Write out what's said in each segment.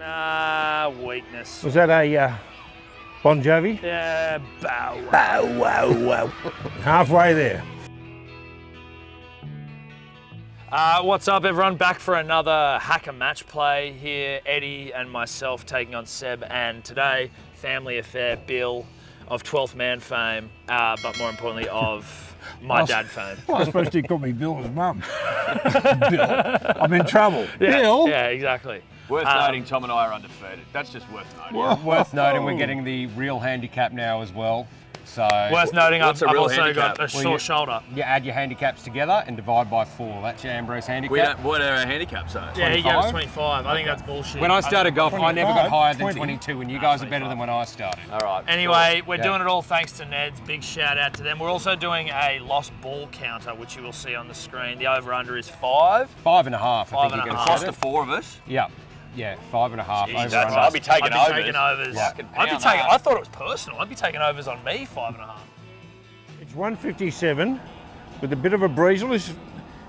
Nah, weakness. Was that a uh, Bon Jovi? Yeah, bow. Bow wow wow. Halfway there. Uh, what's up, everyone? Back for another hacker match play here. Eddie and myself taking on Seb, and today, family affair, Bill of 12th man fame, uh, but more importantly, of my dad fame. Well, I suppose you call me Bill's mum. Bill, I'm in trouble. Yeah, Bill? Yeah, exactly. Worth Um, noting, Tom and I are undefeated. That's just worth noting. Whoa. Worth noting, we're getting the real handicap now as well. So Worth noting, I've, What's a I've also handicap? got a Well, sore you- shoulder. you add your handicaps together and divide by four. That's your Ambrose handicap. We don't, what are our handicaps, though? Yeah, he gave us 25? 25. I think that's bullshit. when I started golf, I never got higher than 20. 22, and you guys are better than when I started. All right. Anyway, we're Yeah. doing it all thanks to Neds. Big shout out to them. We're also doing a lost ball counter, which you will see on the screen. The over under is five. Five and a half, I think and a half. to Across the four of us. Yeah, yeah, five and a half. Jeez, over. I'll be taking I'd be overs. taking overs. Fucking I'd be taking. that. I thought it was personal. I'd be taking overs on me five and a half. It's 157 with a bit of a breezel. This-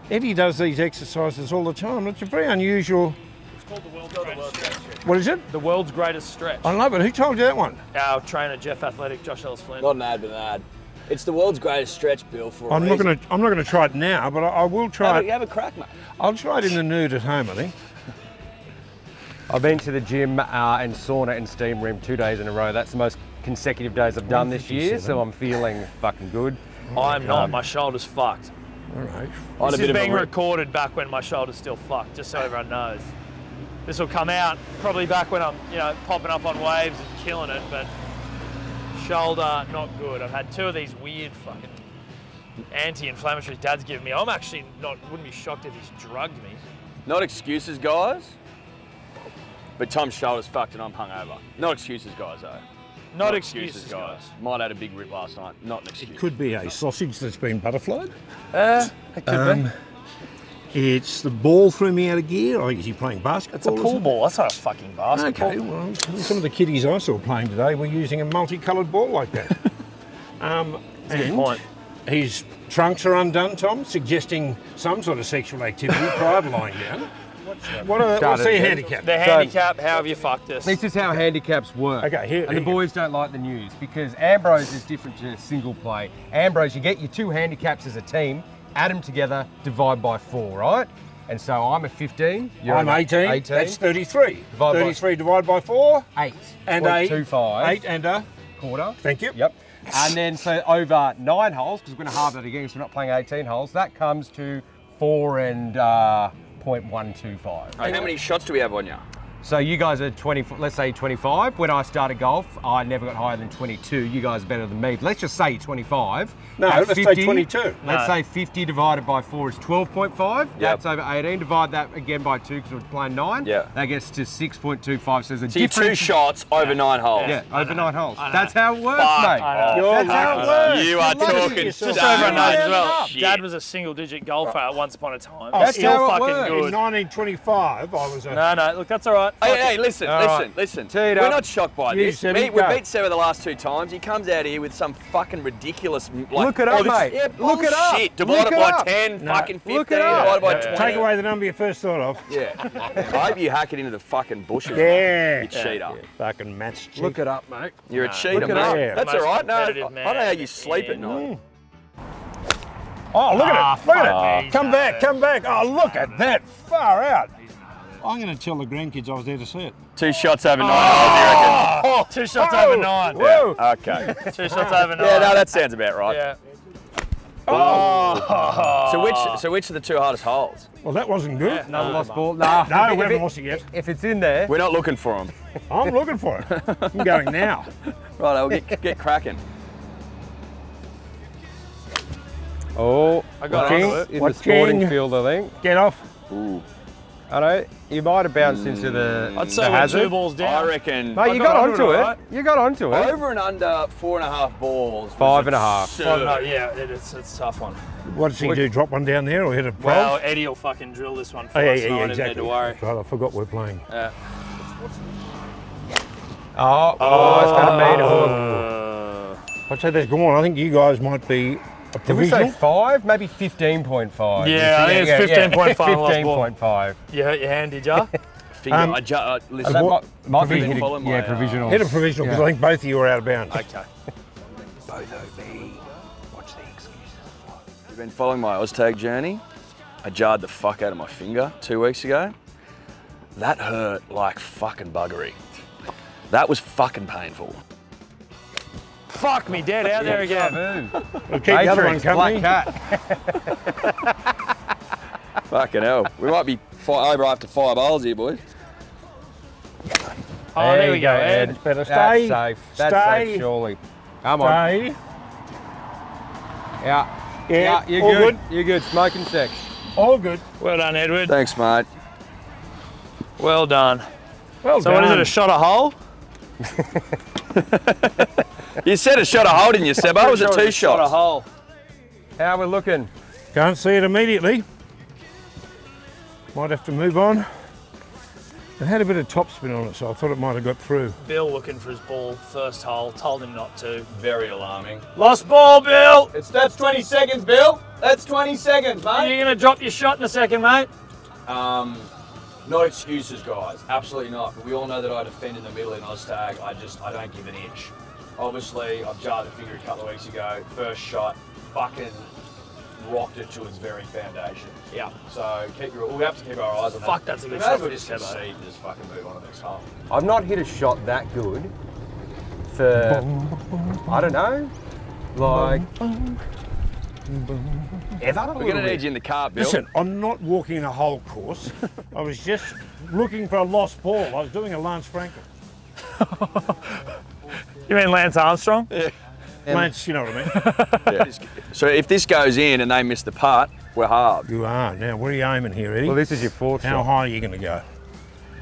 Eddie does these exercises all the time. It's a very unusual. It's called the world's greatest stretch. What is it? The world's greatest stretch. I love it. Who told you that one? Our trainer, Jeff Athletic, Josh Ellis Flynn. Not an ad, but an ad. It's the world's greatest stretch, Bill. For a I'm not going to. I'm not going to try it now, but I, I will Have try a, it. have a crack, mate. I'll try it in the nude at home. I think. I've been to the gym uh, and sauna and steam room two days in a row. That's the most consecutive days I've done this year, so I'm feeling fucking good. I'm not. My shoulder's fucked. All right. I had This is being recorded back when my shoulder's still fucked, just so everyone knows. This will come out probably back when I'm, you know, popping up on waves and killing it, but shoulder not good. I've had two of these weird fucking anti-inflammatories Dad's given me. I'm actually not, wouldn't be shocked if he's drugged me. Not excuses, guys. But Tom's shoulder's fucked and I'm hungover. Not excuses, guys, though. Not, excuses, guys. Might have had a big rip last night. Not an excuse. It Could be a sausage that's been butterflied. Uh, it could Um, It's the ball threw me out of gear. I think he's playing basketball. It's a pool ball. That's not a fucking basketball. Okay, well, some of the kiddies I saw playing today were using a multicoloured ball like that. um, Good and point. his trunks are undone, Tom, suggesting some sort of sexual activity prior to lying down. What are, what's Started the again. handicap? The handicap, how have you fucked us? This is how handicaps work. Okay, here- And the here. boys don't like the news because Ambrose is different to single play. Ambrose, you get your two handicaps as a team, add them together, divide by four, right? And so I'm a 15. You're I'm 18. 18. That's 33. Divide by- 33 divided by 4. eight. And Point a two five. Eight and a. quarter. Thank you. Yep. And then so over nine holes, because we're going to halve that again, because we're not playing 18 holes. That comes to four and uh, 0.125. Hey, how many shots do we have on you? So you guys are 20, let's say 25. When I started golf, I never got higher than 22. You guys are better than me. Let's just say 25. No, At let's say 22. Let's No. say 50 divided by 4 is 12.5. That's over 18. Divide that again by 2 because we're playing 9. Yeah. That gets to 6.25. So there's a So you two shots over nine holes. Yeah, over 9 holes. That's how it works, Fuck. mate. You're That's how it works. You are You're talking It's Just over nine as well, up. Dad was a single digit golfer at once upon a time. That's Still how it fucking works. In 1925, I was a. No, no, look, that's all right. Hey, hey, listen, All listen, right. listen. Tee it We're up. not shocked by You this. said We, it, we beat Sarah the last two times. He comes out here with some fucking ridiculous. Like, Look it up, oh, mate. Yeah, Look it up. bullshit. Divided by up. 10, No. fucking 15, Look it up. divided by Yeah, yeah. 20. Take away the number you first thought of. Yeah. I hope you hack it into the fucking bushes. Yeah. You cheater. Fucking Matt's cheek. Look it up, mate. You're a No, cheater, look it mate. up. That's all right. No, I I don't know how you sleep at night. Oh, look Ah, at it. Look at it. Come back, come back. Oh, look at that. Far out. I'm going to tell the grandkids I was there to see it. Two shots over nine oh! holes, you reckon? Oh, two shots over nine. Whoa. Okay. Two shots over nine. Yeah, no, that sounds about right. Yeah. Oh. So which, so which are the two hardest holes? Well, that wasn't good. Another uh, lost ball. Nah. No, If we haven't it- lost it yet. If it's in there, We're not looking for them. I'm looking for it. I'm going now. Right, I'll get, get cracking. oh, I got watching it. in Watching. the sporting field, I think. Get off. I know you might have bounced into the, I'd say we're hazard. two balls down. I reckon Mate, you got got, onto onto it, it. alright. You got onto it. over and under four and a half balls. Five and a half. absurd. Oh, no, yeah, it, it's, it's a tough one. What does he do? Drop one down there or hit a pole? Well, Eddie will fucking drill this one for oh, yeah, us. yeah, so I yeah, don't exactly. to worry. Right, I forgot we're playing. Yeah. Oh, oh, it's got a mean hook. Uh, I'd say that's gone. I think you guys might be a Did we say five? Maybe 15.5. Yeah, I think it's 15.5. 15.5. you hurt your hand, did ya? finger. Um, I ju- uh, listen, That what- might, might be provisional. hit, Follow my, yeah, uh, provisional. Hit a provisional because Yeah. I think both of you are out of bounds. Okay. Both OB. Watch the excuses. You've been following my Oztag journey. I jarred the fuck out of my finger two weeks ago. That hurt like fucking buggery. That was fucking painful. Fuck me dead out there again. Taboo. We'll keep the other one Matrix, company. Black cat. Fucking hell. We might be fi- over after five holes here, boys. Oh, there, we you go, Ed. It's better. That's Stay. safe. That's Stay. safe, surely. Come on. Stay. Yeah. Yeah, Yeah, you're all good. good. You're good. Smoking sex. All good. Well done, Edward. Thanks, mate. Well done. Well done. So done. what is it, a shot a hole? You said a shot a hole, didn't you, Sebbo? Was it Sure, two a shot a hole. How we looking? Can't see it immediately. Might have to move on. It had a bit of topspin on it, so I thought it might have got through. Bill looking for his ball, first hole, told him not to. Very alarming. Lost ball, Bill! It's that's 20 seconds, Bill. That's 20 seconds, Are You're gonna drop your shot in a second, mate? Um, not excuses, guys. Absolutely not. But we all know that I defend in the middle in Oztag. I just, I don't give an inch. Obviously, I've jarred the finger a couple of weeks ago. First shot, fucking rocked it to its very foundation. Yeah. So keep your, we'll have to keep our eyes on that. Fuck, that's a good We shot as well just Sebbo. concede and just fucking move on to the next hole. I've not hit a shot that good for, I don't know, like, ever? We're gonna need you in the car, Bill. Listen, I'm not walking a whole course. I was just looking for a lost ball. I was doing a Lance Franklin. You mean Lance Armstrong? Yeah. Lance, you know what I mean? Yeah. so if this goes in and they miss the putt, we're hard. you are. Now, where are you aiming here, Eddie? Well, this is your fourth How shot. high are you going to go?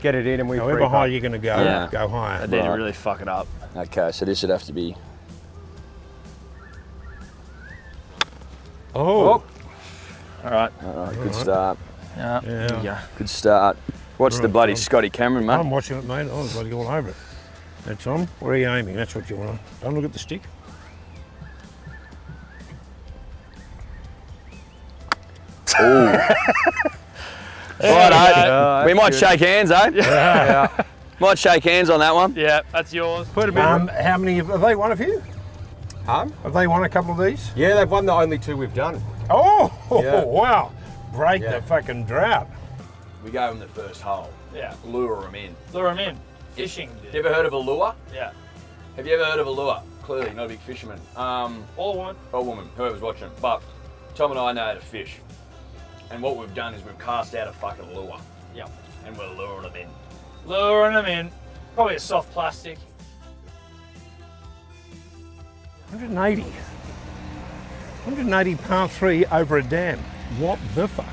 Get it in and we However free high putt. you're going to go, Yeah. go higher. I did Right. really fuck it up. Okay, so this would have to be. Oh, oh. All right. All right, good start. Yeah. yeah. Yeah. Good start. Watch the Right, bloody Scotty Cameron, mate. I'm watching it, mate. I was bloody all over it. Now, Tom, where are you aiming? That's what you want. Don't look at the stick. Right, Yeah, we might good. shake hands, eh? Yeah. Might shake hands on that one. Yeah, that's yours. Put a bit Um, how many have, have they won of you? Hum? Have they won a couple of these? Yeah, they've won the only two we've done. Oh, Yeah. wow. Break Yeah. the fucking drought. We go in the first hole. Yeah. Lure them in. Lure them in. Fishing. You ever heard of a lure? Yeah. Have you ever heard of a lure? Clearly, not a big fisherman. Um, Or one. or woman, whoever's watching. But Tom and I know how to fish. And what we've done is we've cast out a fucking lure. Yeah. And we're luring them in. Luring them in. Probably a soft plastic. 180. 180 par three over a dam. What the fuck?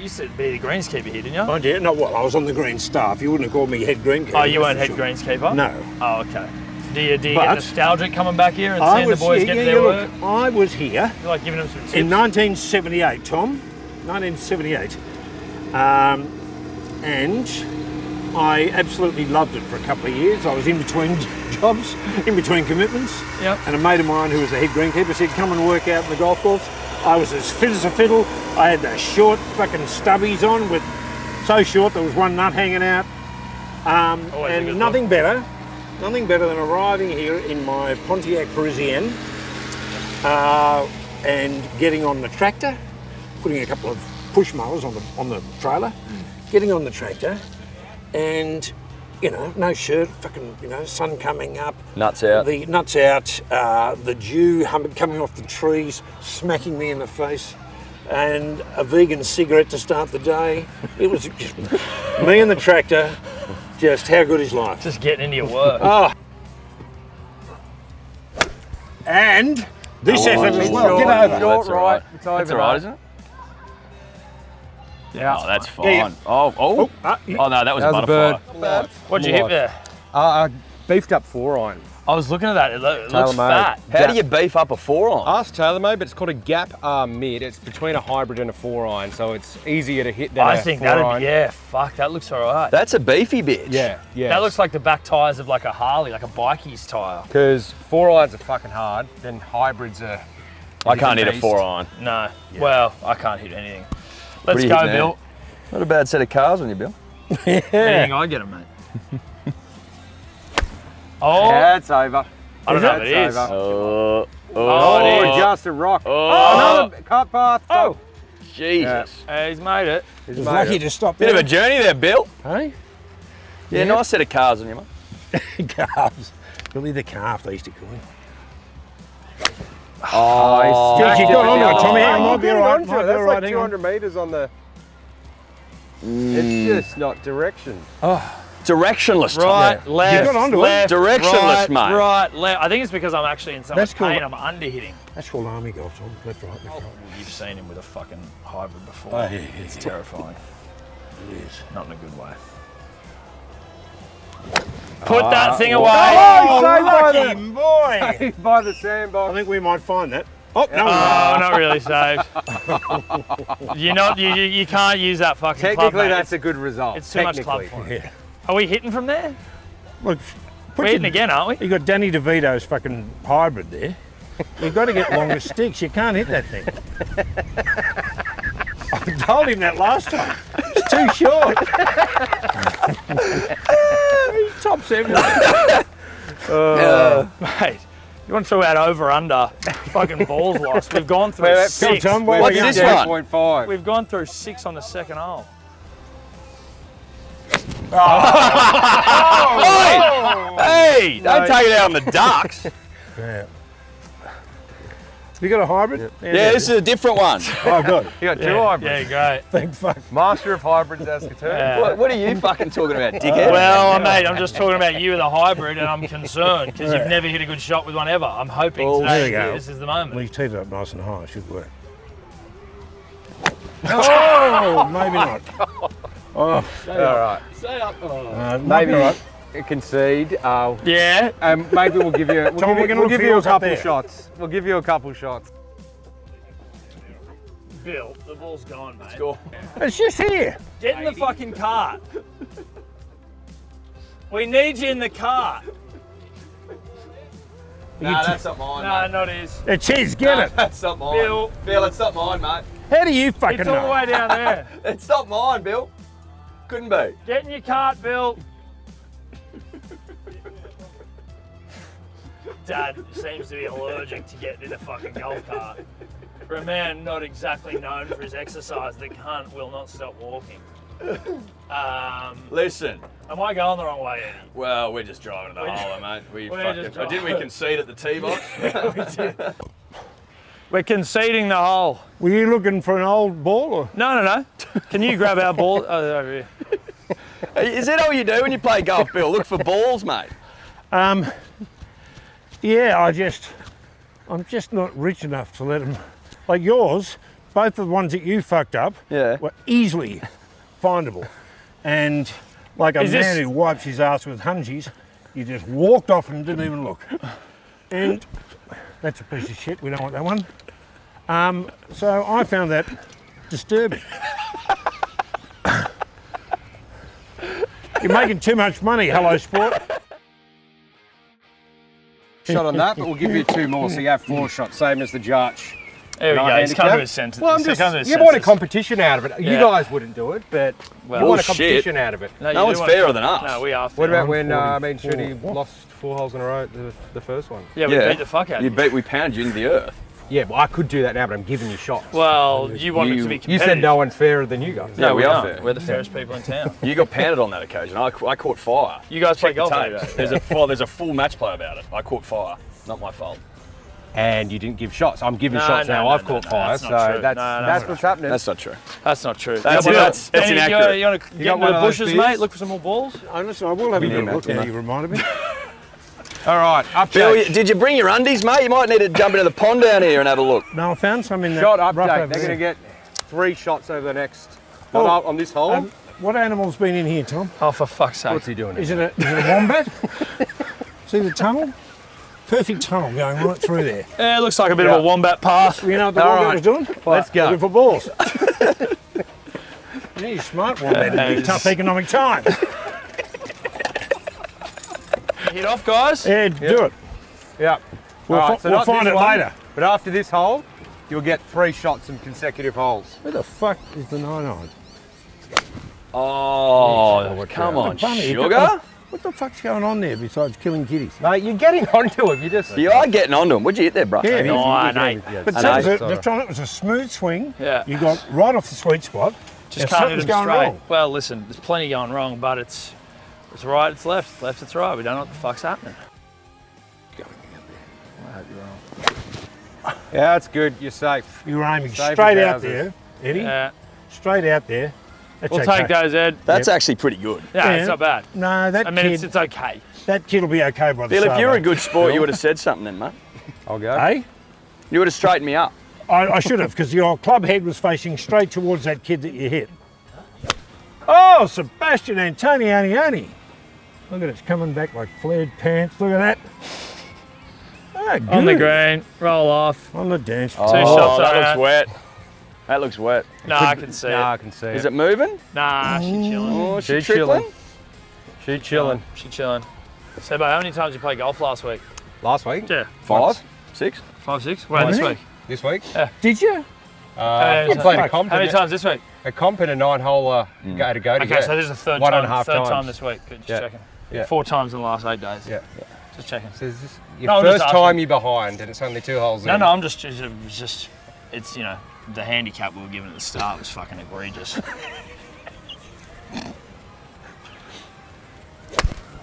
You used to be the greenskeeper here, didn't you? Oh, dear. No, well, I was on the green staff. You wouldn't have called me head greenkeeper. Oh, you weren't head sure. greenskeeper? No. Oh, okay. Do you, do you get nostalgic coming back here and I seeing the boys here, getting yeah, their work? I was here You like giving them some tips? in 1978, Tom. 1978. Um, and I absolutely loved it for a couple of years. I was in between jobs, in between commitments. Yep. And a mate of mine who was the head greenkeeper said, come and work out in the golf course. I was as fit as a fiddle. I had the short fucking stubbies on with so short there was one nut hanging out. Um, and nothing better, nothing better than arriving here in my Pontiac Parisienne uh, and getting on the tractor, putting a couple of push mowers on the on the trailer, getting on the tractor, and you know, no shirt, fucking, you know, sun coming up, Nuts out. the nuts out, uh, the dew coming off the trees, smacking me in the face, and a vegan cigarette to start the day. It was just me and the tractor. Just how good is life? Just getting into your work. Oh. And this Oh, effort as short, well. Get over. short. Short That's all right. right. It's over. That's all right, isn't it? Yeah. Oh, that's fine. Yeah, yeah. Oh, oh. Oh, uh, Oh, no, that was, That was a a bird. What'd you hit there? Uh, uh, beefed up four iron. I was looking at that. It, lo- it looks fat. How do you beef up a four on? Ask TaylorMade, but it's called a gap arm mid. It's between a hybrid and a four iron, so it's easier to hit than I a think four that'd iron. yeah, fuck, that looks all right. That's a beefy bitch. Yeah, yeah. That looks like the back tyres of like a Harley, like a bikey's tyre. because four irons are fucking hard. Then hybrids are. I can't hit a four iron. No, well, I can't hit anything. Let's are go, hitting there? Bill. Not a bad set of cars on you, Bill. yeah. do you I get him, mate? oh, Yeah, it's over. I don't know if it That's is. over. Oh, Oh, Oh, is. just a rock. Oh. Another cut path. Oh. Jesus. Uh, he's made it. He's was made lucky it. to stop Bit of a journey there, Bill. Hey? Yeah, nice set of cars on you, mate. Calves. Billy the calf, they used to call him. Oh, Geez, you got onto it, Tommy. I Oh, might you be got all right. onto Might it. be That's like right. 200 metres on the. Mm. It's just not direction. Oh. Directionless, Tom. Right, left, got onto it. left, Directionless, right, mate. Right, left. I think it's because I'm actually in so That's much cool. pain. I'm under hitting. That's called army golf, Tom. Left, right, left, right. You've seen him with a fucking hybrid before. Oh, yeah, yeah, it's yeah. terrifying. It is. Not in a good way. Put that ah, thing Oh, away. oh, oh saved by the, boy! saved by the I think we might find that. Oh, no. Oh, not really saved. You're not. You, you, you can't use that fucking Technically, mate. that's It's, a good result. it's too much club for him. Yeah. Are we hitting from there? Look, We're hitting your, again, aren't we? you got Danny DeVito's fucking hybrid there. You've got to get longer sticks. You can't hit that thing. I told him that last time. It's too short. he tops everything. Uh, mate, you want to talk about over under? fucking balls lost. We've gone through Wait, wait, six. Tom, where What's we this going? one? 8.5. We've gone through six on the second hole. Oh. Oh. Hey, don't take it out on the ducks. Yeah. You got a hybrid? yeah, this is a different one. Oh, good. You got two Yeah, hybrids. yeah, great. Thank fuck. Master of hybrids, Saskatoon. Yeah. What, what are you fucking talking about, dickhead? Well, mate, I'm just talking about you with a hybrid, and I'm concerned because you've never hit a good shot with one ever. I'm hoping Well, today there we go. this is the moment. We teed it up nice and high. Should work. Oh, maybe not. Oh, All right. uh, Maybe Maybe right. Concede. Uh, Yeah. um, maybe we'll give you. We'll Tom, give we're you, gonna we'll give you a couple there. shots. We'll give you a couple shots. Bill, the ball's gone, mate. Go. It's just here. Get in the fucking cart. We need you in the cart. Nah, that's not mine, No, mate. not his. It's his. Get Nah, it. That's not mine. Bill. Bill, it's not mine, mate. How do you fucking It's all the way down there. It's not mine, Bill. Couldn't be. Get in your cart, Bill. Dad seems to be allergic to getting in a fucking golf cart. For a man not exactly known for his exercise, the cunt will not stop walking. Um, Listen, am I going the wrong way, Eddie? well, we're just driving to the We're hole, mate. We we're fucking, just oh, didn't we concede at the tee box? We're conceding the hole. Were you looking for an old ball or? No, no, no. Can you grab our ball? Oh, over here. Is that all you do when you play golf, Bill? Look for balls, mate. Um, yeah, I just, I'm just not rich enough to let them, like yours, both of the ones that you fucked up Yeah. were easily findable. And like a Is man this- who wipes his ass with hungies, you just walked off and didn't even look. And that's a piece of shit, we don't want that one. Um, so I found that disturbing. You're making too much money, hello sport. Shot on that, but we'll give you two more, so you have four shots, same as the judge. There we Not go. He's come to handicap. his senses. Well, I'm just, come to his you want a competition out of it. You Yeah. guys wouldn't do it, but Well, you want a bullshit. competition out of it. you No do one's want- fairer than us. No, we are. What about when uh, I mean, 144. Shooty lost four holes in a row, the, the first one? Yeah, we Yeah. beat the fuck out of You you. beat, we pounded you into the earth. Yeah, well, I could do that now, but I'm giving you shots. Well, you wanted You- to be competitive. you said no one's fairer than you guys. No, Yeah, we, we are are. fair. We're the fairest people in town. You got pounded on that occasion. I, I caught fire. You guys play Check the golf tape. every day. There's a full, there's a full match play about it. I caught fire. Not my fault. And you didn't give shots. I'm giving No, shots no, now. no, I've caught no, fire, that's so not true. that's No, no, that's no. what's happening. That's not true. That's not true. That's- Bill, that's- that's Danny, you- inaccurate. You, want to get got into the bushes, mate? Look for some more balls. Honestly, I will have a good look now you reminded me. All right, up Bill, you- did you bring your undies, mate? You might need to jump into the pond down here and have a look. No, I found some in that shot rough update. over They're going to get three shots over the next. Oh, not on this hole. Um, what animal's been in here, Tom? Oh, for fuck's sake. What's he doing? Is it a, is it a wombat? See the tunnel? Perfect tunnel going right through there. Yeah, it looks like a bit of a wombat path. You know what the All wombat right. was doing? Let's go. Looking for balls. He's a smart wombat in tough economic times. Hit off, guys. Yeah, do it. Yeah. We'll, right, so we'll find it one, later. But after this hole, you'll get three shots in consecutive holes. Where the fuck is the 9 iron? Oh, come on, sugar. What the fuck's going on there besides killing kitties? Mate, you're getting onto him. You just. You are getting onto him. What'd you hit there, bro? Yeah, No, yeah. mate. But I that was know. a, the it was a smooth swing. Yeah. You got right off the sweet spot. Just Now, can't hit something's them going straight. wrong. Well, listen, there's plenty going wrong, but it's it's right, it's left, it's left, it's right. We don't know what the fuck's happening. I hope you're wrong. Yeah, that's good. You're safe. You're aiming Save straight out houses. there, Eddie. Yeah, Straight out there. That's we'll okay. take those, Ed. That's actually pretty good. Yeah, Yeah. it's not bad. No, that I mean, kid, it's, it's okay. that kid will be okay by the Bill, if you were a good sport, you would have said something then, mate. I'll go. Hey? You would have straightened me up. I, I should have, because your club head was facing straight towards that kid that you hit. Oh, Sebastian Antonioni. Look at it, it's coming back like flared pants. Look at that. Ah, good. On the green, roll off. On the dance. Two shots Oh, that looks that. wet. That looks wet. Nah, I can see Nah, I can see Is it. it moving? Nah, she chilling. Oh, she She's trickling? chilling. She chilling. She chilling. Sebbo, how many times did you play golf last week? Last week? Yeah, Five? Six? five, six. Well, this week. This week? Yeah. Did you? Uh, many we played a comp, How many times this week? a comp and a nine-holer Mm. go to go to Okay, so this is the third One time. and a half third time this week. Good, just Yeah. checking. Yeah. Four times in the last eight days. Yeah. Just checking. So is this your No, I'm just first time you're behind and it's only two holes No, in? no, no, I'm just, it's just, it's you know, the handicap we were given at the start was fucking egregious.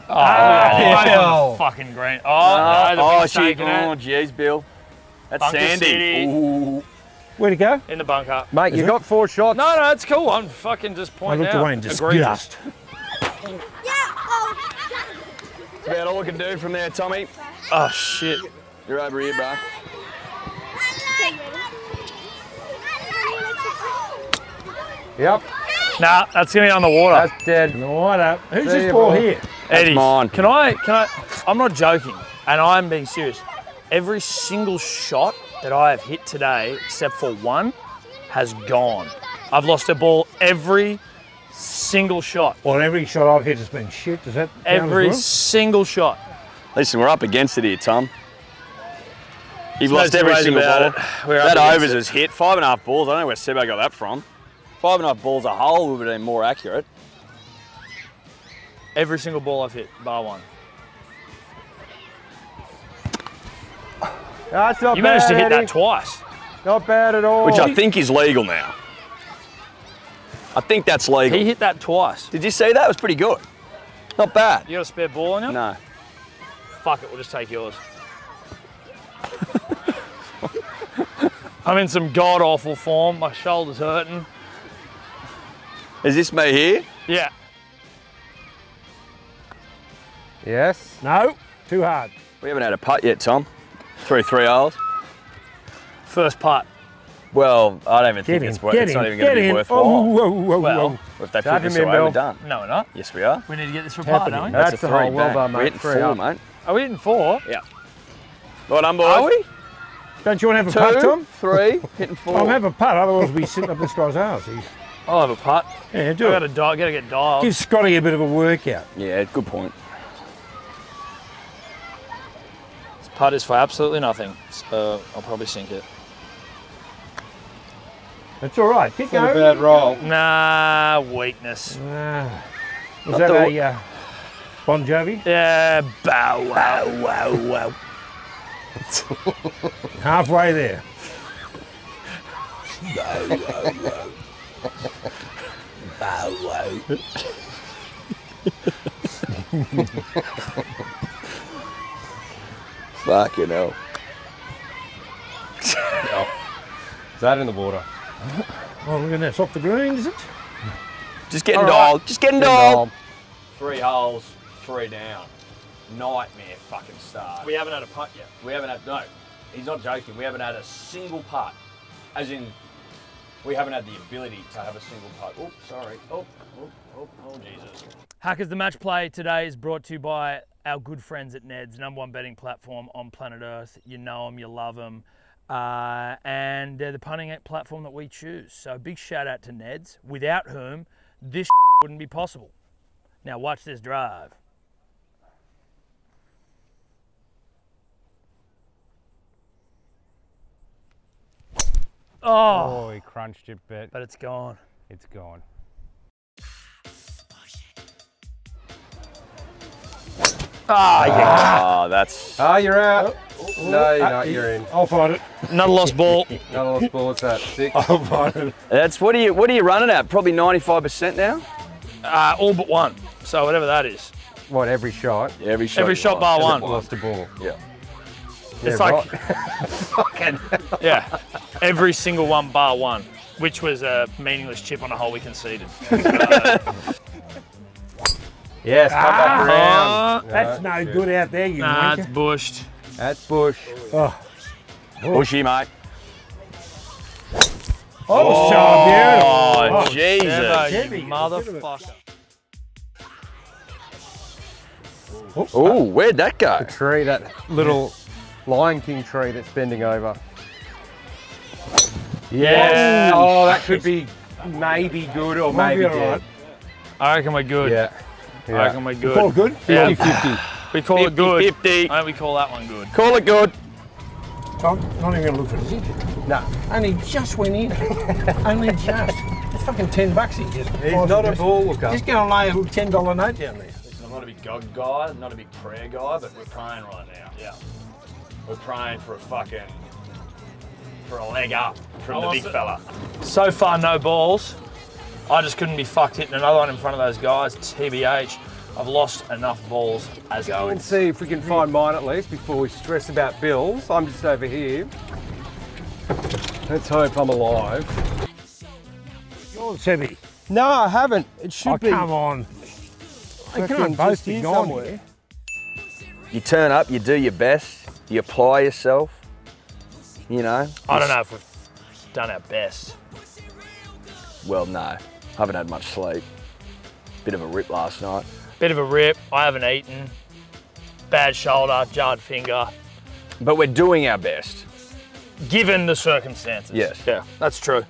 Oh, yeah. yeah. fucking green. Oh, no, the ah, oh, wind's she, taking oh, it. jeez, Bill. That's Bunker Sandy. Ooh. Where'd he go? In the bunker. Mate, you it? got four shots. No, no, it's cool. I'm fucking just pointing I looked out. away in disgust. That's about all we can do from there, Tommy. Oh, shit. You're over here, bro. Yep, Nah, that's gonna be on the water. that's dead. Right up. Who's See this you, ball ball. here? Eddie, mine. can I, can I, I'm not joking, and I'm being serious. Every single shot that I have hit today, except for one, has gone. I've lost a ball every single shot. Well, every shot I've hit has been shit. Does that count as Every well? single shot. Listen, we're up against it here, Tom. You've There's lost no every single about ball. it. That overs it. is hit. Five and a half balls. I don't know where Sebbo got that from. Five and a half balls a hole would have been more accurate. Every single ball I've hit, bar one. That's not You bad, managed to hit Eddie. that twice. Not bad at all. Which I think is legal now. I think that's legal. He hit that twice. Did you see that? It was pretty good. Not bad. You got a spare ball on you? No. Fuck it, we'll just take yours. I'm in some god awful form. My shoulder's hurting. Is this me here? Yeah. Yes. No, too hard. We haven't had a putt yet, Tom. Through three holes. First putt. Well, I don't even Get think in, it's, wor- get it's in, not even going to be in. worthwhile. Oh, whoa, whoa, Well, whoa. If they Tap flip this him in, away, we're done. No, we're not. Yes, we are. We need to get this for Tap don't we? That's eh? That's a the hole. three. Well bang. done, We're hitting four, up. mate. Are we hitting four? Yeah. Well done, boys. Are we? Don't you want to have a Two, putt, Tom? three, hitting four. I'll have a putt, otherwise we'll be sitting up this guy's ass. He's- I'll have a putt. Yeah, I do gotta, it. di- gotta get dialed. Give Scotty a bit of a workout. Yeah, good point. This putt is for absolutely nothing. So I'll probably sink it. It's all right. Keep Not a going. bad roll. Nah, weakness. Ah, was Not that the- a uh, Bon Jovi? Yeah, bow wow. wow, wow. Halfway there. Bow, wow, wow. bow, wow. Fuck, you know. Is that in the water? Oh, look at that. It's off the green, is it? Just getting All right. dialed. Just getting Good dialed. roll. Three holes, three down. Nightmare fucking start. We haven't had a putt yet. We haven't had no. He's not joking. We haven't had a single putt. As in, we haven't had the ability to have a single putt. Oh, sorry. Oh, oh, oh, oh, Jesus. Hackers, the match play today is brought to you by our good friends at Neds, number one betting platform on planet Earth. You know them, you love them, uh, and they're the punting platform that we choose. So big shout out to Neds, without whom this wouldn't be possible. Now watch this drive. Oh, Oh, he crunched it, but but it's gone. it's gone. Ah, yeah. Oh, that's. Ah, you're out. No, you're not. You're in. I'll find it. Another lost ball. Another lost ball. What's that? Six. I'll find it. That's what are you what are you running at? Probably 95% now? Uh, all but one. So whatever that is. What? Every shot. Yeah, every shot. Every you shot lost. bar one. Lost a ball. Yeah. It's Yeah, like, right. yeah, every single one bar one, which was a meaningless chip on a hole we conceded. Yes, come back around. Ah, That's no good out there, you nah, wanker. it's bushed. That's Bush. Oh, Bushy, mate. oh, so beautiful. Oh, Oh, Jesus. Devo, heavy, you it's a bit of a- motherfucker. Oh, where'd that go? The tree, that little Lion King tree that's bending over. Yeah. Oh, that could be maybe good or Might maybe all dead. right. I reckon we're good. Yeah. I reckon we're good. All good? Yeah. 50-50. We call it good. 50. I think we call that one good. Call it good. Tom, not even gonna look for it, is he? No, Only just went in. Only just. It's fucking 10 bucks he just. he's not a ball looker. Uh. Just go and lay a little $10 note down there. Listen, I'm not a big God guy, not a big prayer guy, but we're praying right now. Yeah. We're praying for a fucking for a leg up from I the big fella. So far, no balls. I just couldn't be fucked hitting another one in front of those guys. TBH. I've lost enough balls as Go it and see if we can find mine at least before we stress about bills. I'm just over here. Let's hope I'm alive. Yours heavy. No, I haven't. It should Oh, be. come on. They fucking can't both be gone somewhere. here. You turn up, you do your best, you apply yourself. You know. I don't know if we've done our best. Well, no, haven't had much sleep. Bit of a rip last night. Bit of a rip. I haven't eaten. Bad shoulder, jarred finger. But we're doing our best. Given the circumstances. Yes. Yeah, that's true.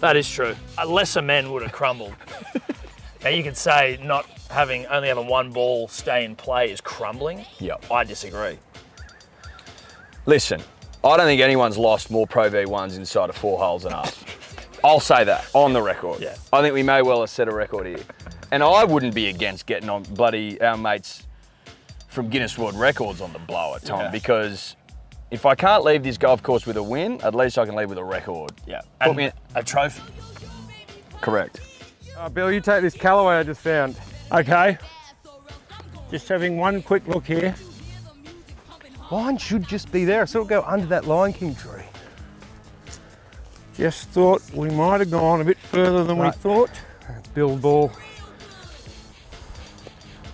That is true. Uh, Lesser men would have crumbled. now you could say not having only having one ball stay in play is crumbling. Yep. I disagree. Listen, I don't think anyone's lost more Pro V1s inside of four holes than us. I'll say that on the record. Yeah. I think we may well have set a record here. And I wouldn't be against getting on bloody our mates from Guinness World Records on the blower, Tom, Yeah. because if I can't leave this golf course with a win, at least I can leave with a record. Yeah. Put And me in- a trophy. Correct. Uh, Bill, you take this Callaway I just found. Okay. Just having one quick look here. Mine should just be there. I saw it go under that Lion King tree. Just thought we might have gone a bit further than Right. we thought. Bill ball.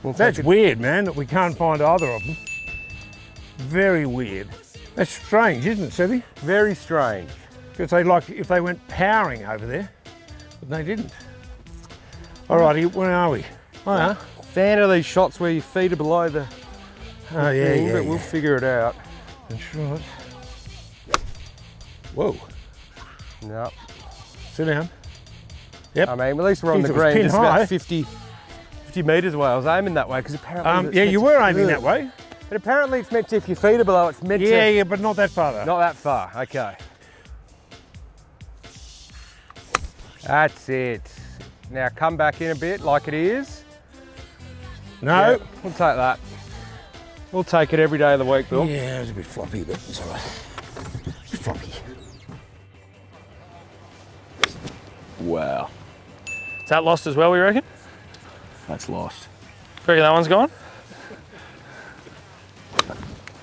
We'll That's weird, man, that we can't find either of them. Very weird. That's strange, isn't it, Sebby? very strange. Because they like if they went powering over there, but they didn't. Alrighty, where are we? Oh, yeah. Fan of these shots where your feet are below the Oh, yeah, thing, yeah, but we'll figure it out. That's right. Whoa, No, sit down. Yep. I mean, at least we're on Geez, the it was green, pin just high. about 50, 50 metres away. I was aiming that way because apparently. Um, it's yeah, meant you to- were aiming that way. But apparently it's meant to, if your feet are below, it's meant Yeah, to. yeah, but not that far though. Not that far, okay. That's it. Now come back in a bit like it is. no. Yeah, we'll take that. We'll take it every day of the week, Bill. Yeah, it was a bit floppy, but it's alright. It's Wow. Is that lost as well, we reckon? That's lost. Reckon that one's gone?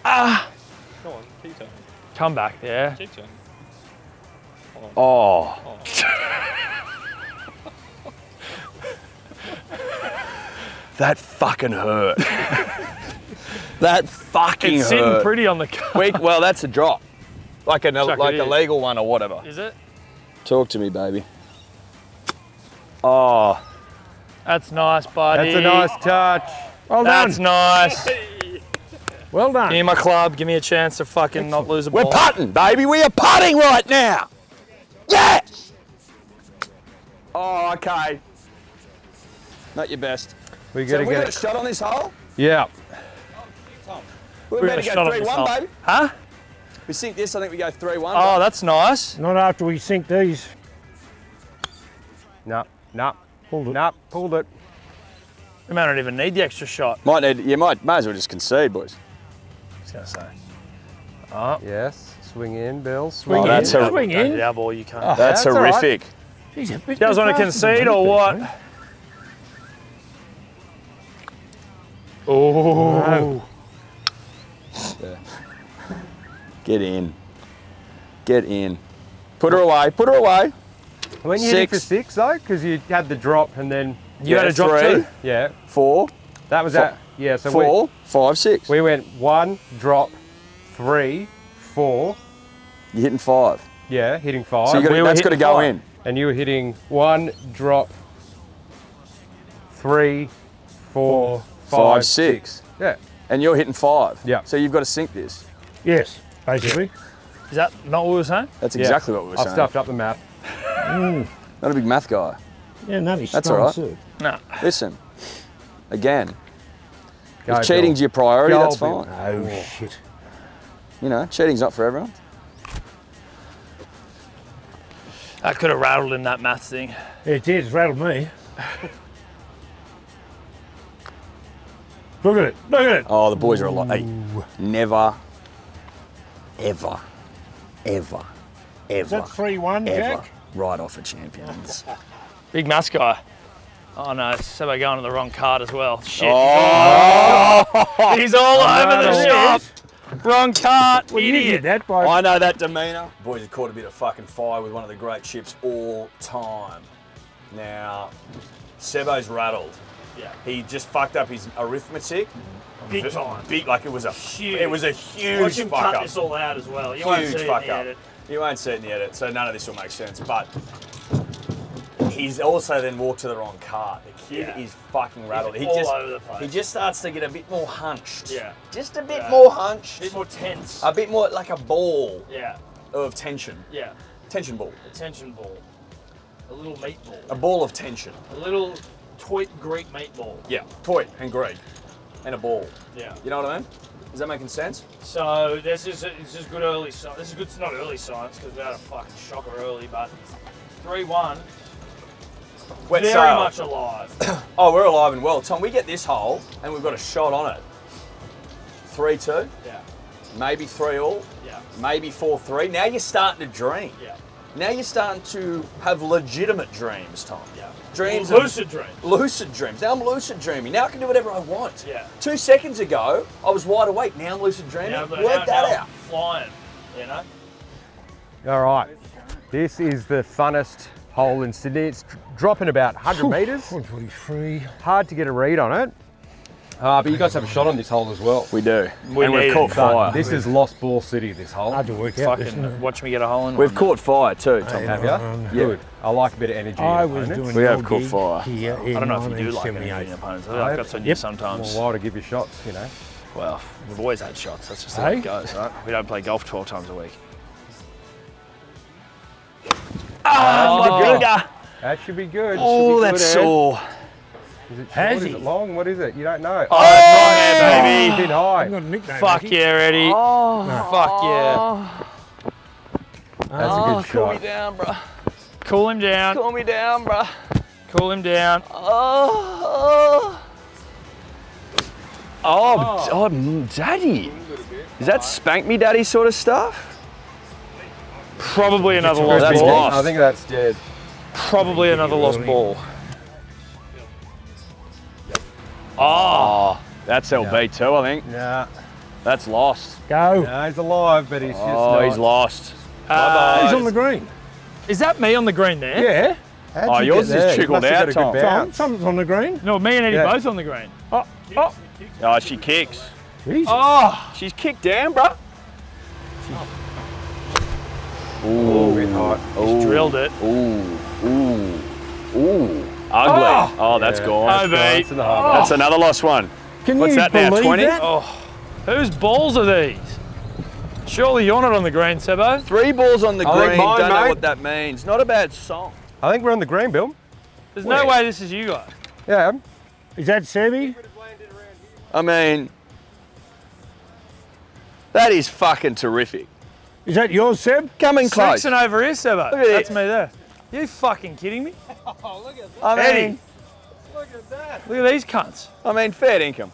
ah! Go on, keep turning. Come back, yeah. Keep turning. Oh. that fucking hurt. that fucking It's sitting hurt. pretty on the car. Weak, well, that's a drop. Like an Chuck like a legal one or whatever. Is it? Talk to me, baby. Oh, That's nice, buddy. That's a nice touch. Well done. That's nice. well done. Give me my club. Give me a chance to fucking not lose a ball. we're putting, baby. We are putting right now. Yes. Oh, okay. Not your best. We gotta have we get got a shot on this hole? Yeah. We are better a shot go 3 1, hole. baby. Huh? We sink this. I think we go three one. Oh, that's nice. Not after we sink these. No, no, Pulled it. no, pulled it. We might not even need the extra shot. Might need, you might, may as well just concede, boys. I was gonna say. Oh. Yes. Swing in, Bill. Swing Oh, in. that's a- Swing in. hit our ball, you can't. Oh, that's, that's all right. horrific. Jeez, You guys want to concede or what? mate. Oh. oh. Get in. Get in. Put her away. Put her away. When you hitting for Six. six though, because you had the drop and then You had a drop three. too? yeah, Four, that was Four. that. Yeah, so four, five, six. we we went one drop, three, four. You're hitting five. Yeah, hitting five. So you gotta- We that's gotta go five. in. And you were hitting one drop, three, four, Five, five, six. Yeah. And you're hitting five. Yeah. So you've got to sink this. Yes, basically. Is that not what we were saying? That's Yeah. exactly what we were saying. I've stuffed up the math. Not a big math guy. Yeah, no, he's That's all right. suit. No. Listen, again, Go, if cheating's Bill. your priority, Go, that's Bill. fine. Oh, shit. You know, cheating's not for everyone. That could have rattled in that math thing. It did, it's rattled me. Look at it, look at it. Oh, the boys are a lot. Hey, never, ever, ever, ever. Is that ever, 3 1, ever Jack? Write off a champions. Big maths guy. Oh no, Sebbo going to the wrong card as well. Shit. oh, He's all oh, over the no, shop. Wrong cart, Well, you did idiot. that by. I know that demeanour. Boys have caught a bit of fucking fire with one of the great ships all time. Now, Sebbo's rattled. Yeah. He just fucked up his arithmetic. Big time. Big, like it was a Huge. It was a huge Watch him fuck cut up. this all out as well. You won't huge see fuck in up. edit. You won't see it in the edit, so none of this will make sense. But he's also then walked to the wrong cart. The kid Yeah. is fucking rattled. he all just over the place. he just starts to get a bit more hunched. Yeah. Just a bit Yeah. more hunched. A bit more tense. a bit more like a ball yeah. of tension. Yeah. Tension ball. A tension ball. A little meatball. A ball of tension. A little toit Greek meatball. Yeah. Toy and Greg. And a ball. Yeah. You know what I mean? Is that making sense? So this is this is good early. si- This is good. It's not early science because we had a fucking shocker early, but three one. Wet Very sail. much alive. Oh, we're alive and well. Tom, we get this hole and we've got a shot on it. 3 2, yeah. maybe 3 all, Yeah. maybe 4 3. Now you're starting to dream. Yeah. Now you're starting to have legitimate dreams, Tom. Yeah. Dreams. Lucid dreams. Lucid dreams. Now I'm lucid dreaming. Now I can do whatever I want. Yeah. Two seconds ago, I was wide awake. Now I'm lucid dreaming. Now, Work now- that now out. Flying. You know. All right. This is the funnest hole in Sydney. It's dropping about 100 metres. 143. Hard to get a read on it. Uh, but you guys have a shot on this hole as well. We do. We and we've caught But fire. this is Lost Ball City, this hole. Hard to work out. Fucking watch me get a hole in. We've one. caught fire too, Tom. Have you? Yeah. Good. I like a bit of energy. I in was doing We have your caught gig fire. Here in I don't know if you do like any 1978. opponents. I I've got some Yep. sometimes. Well, why to give you shots, you know? Well, we've always had shots. That's just how Hey? it goes, right? We don't play golf 12 times a week. Ah, oh, finger. That should be good. Oh, Should be oh, that's good, Ed. sore. Is it Has short? Is it long? What is it? You don't know. Oh, it's not oh, there, It's baby. been high. I've got a nickname. Fuck Ricky. yeah, Eddie. Oh, Fuck yeah. Oh. That's a good cool me shot. down, bro. Cool him down. Cool me down, bro. Cool him down. Oh, oh, oh, mm, daddy. Is that spank me daddy sort of stuff? Probably another Could lost that's ball. lost. I think that's dead. Probably another lost ball. Oh, Oh, that's LB too, I think. Yeah. That's lost. Go. No, he's alive, but he's just Oh, he's lost. uh, He's on the green. Is that me on the green there? Yeah. How'd Oh, you yours get is trickled out, got Tom. Tom, bounce. someone's on the green. No, me and Eddie Yeah. both on the green. Oh, oh. Oh, she kicks. Jesus. Oh, She's kicked down, bro. Oh, bit hot. Ooh, drilled it. Ooh, ooh, ooh. Ugly. Oh, oh that's Yeah. gone. Oh, That's mate. in the harbour. That's another lost one. Can What's you that now, believe 20? that? Oh, whose balls are these? Surely you're not on the green, Sebbo. Three balls on the I green. mine, Don't know what that means. Not a bad song. I think we're on the green, Bill. There's no way this is you guys. Yeah. Is that Sebi? I mean, that is fucking terrific. Is that yours, Seb? Coming close. Sexton over here, Sebbo. Look at That's it. me there. You fucking kidding me? oh I mean, Eddie. Look at that. Look at these cunts. I mean, fair income.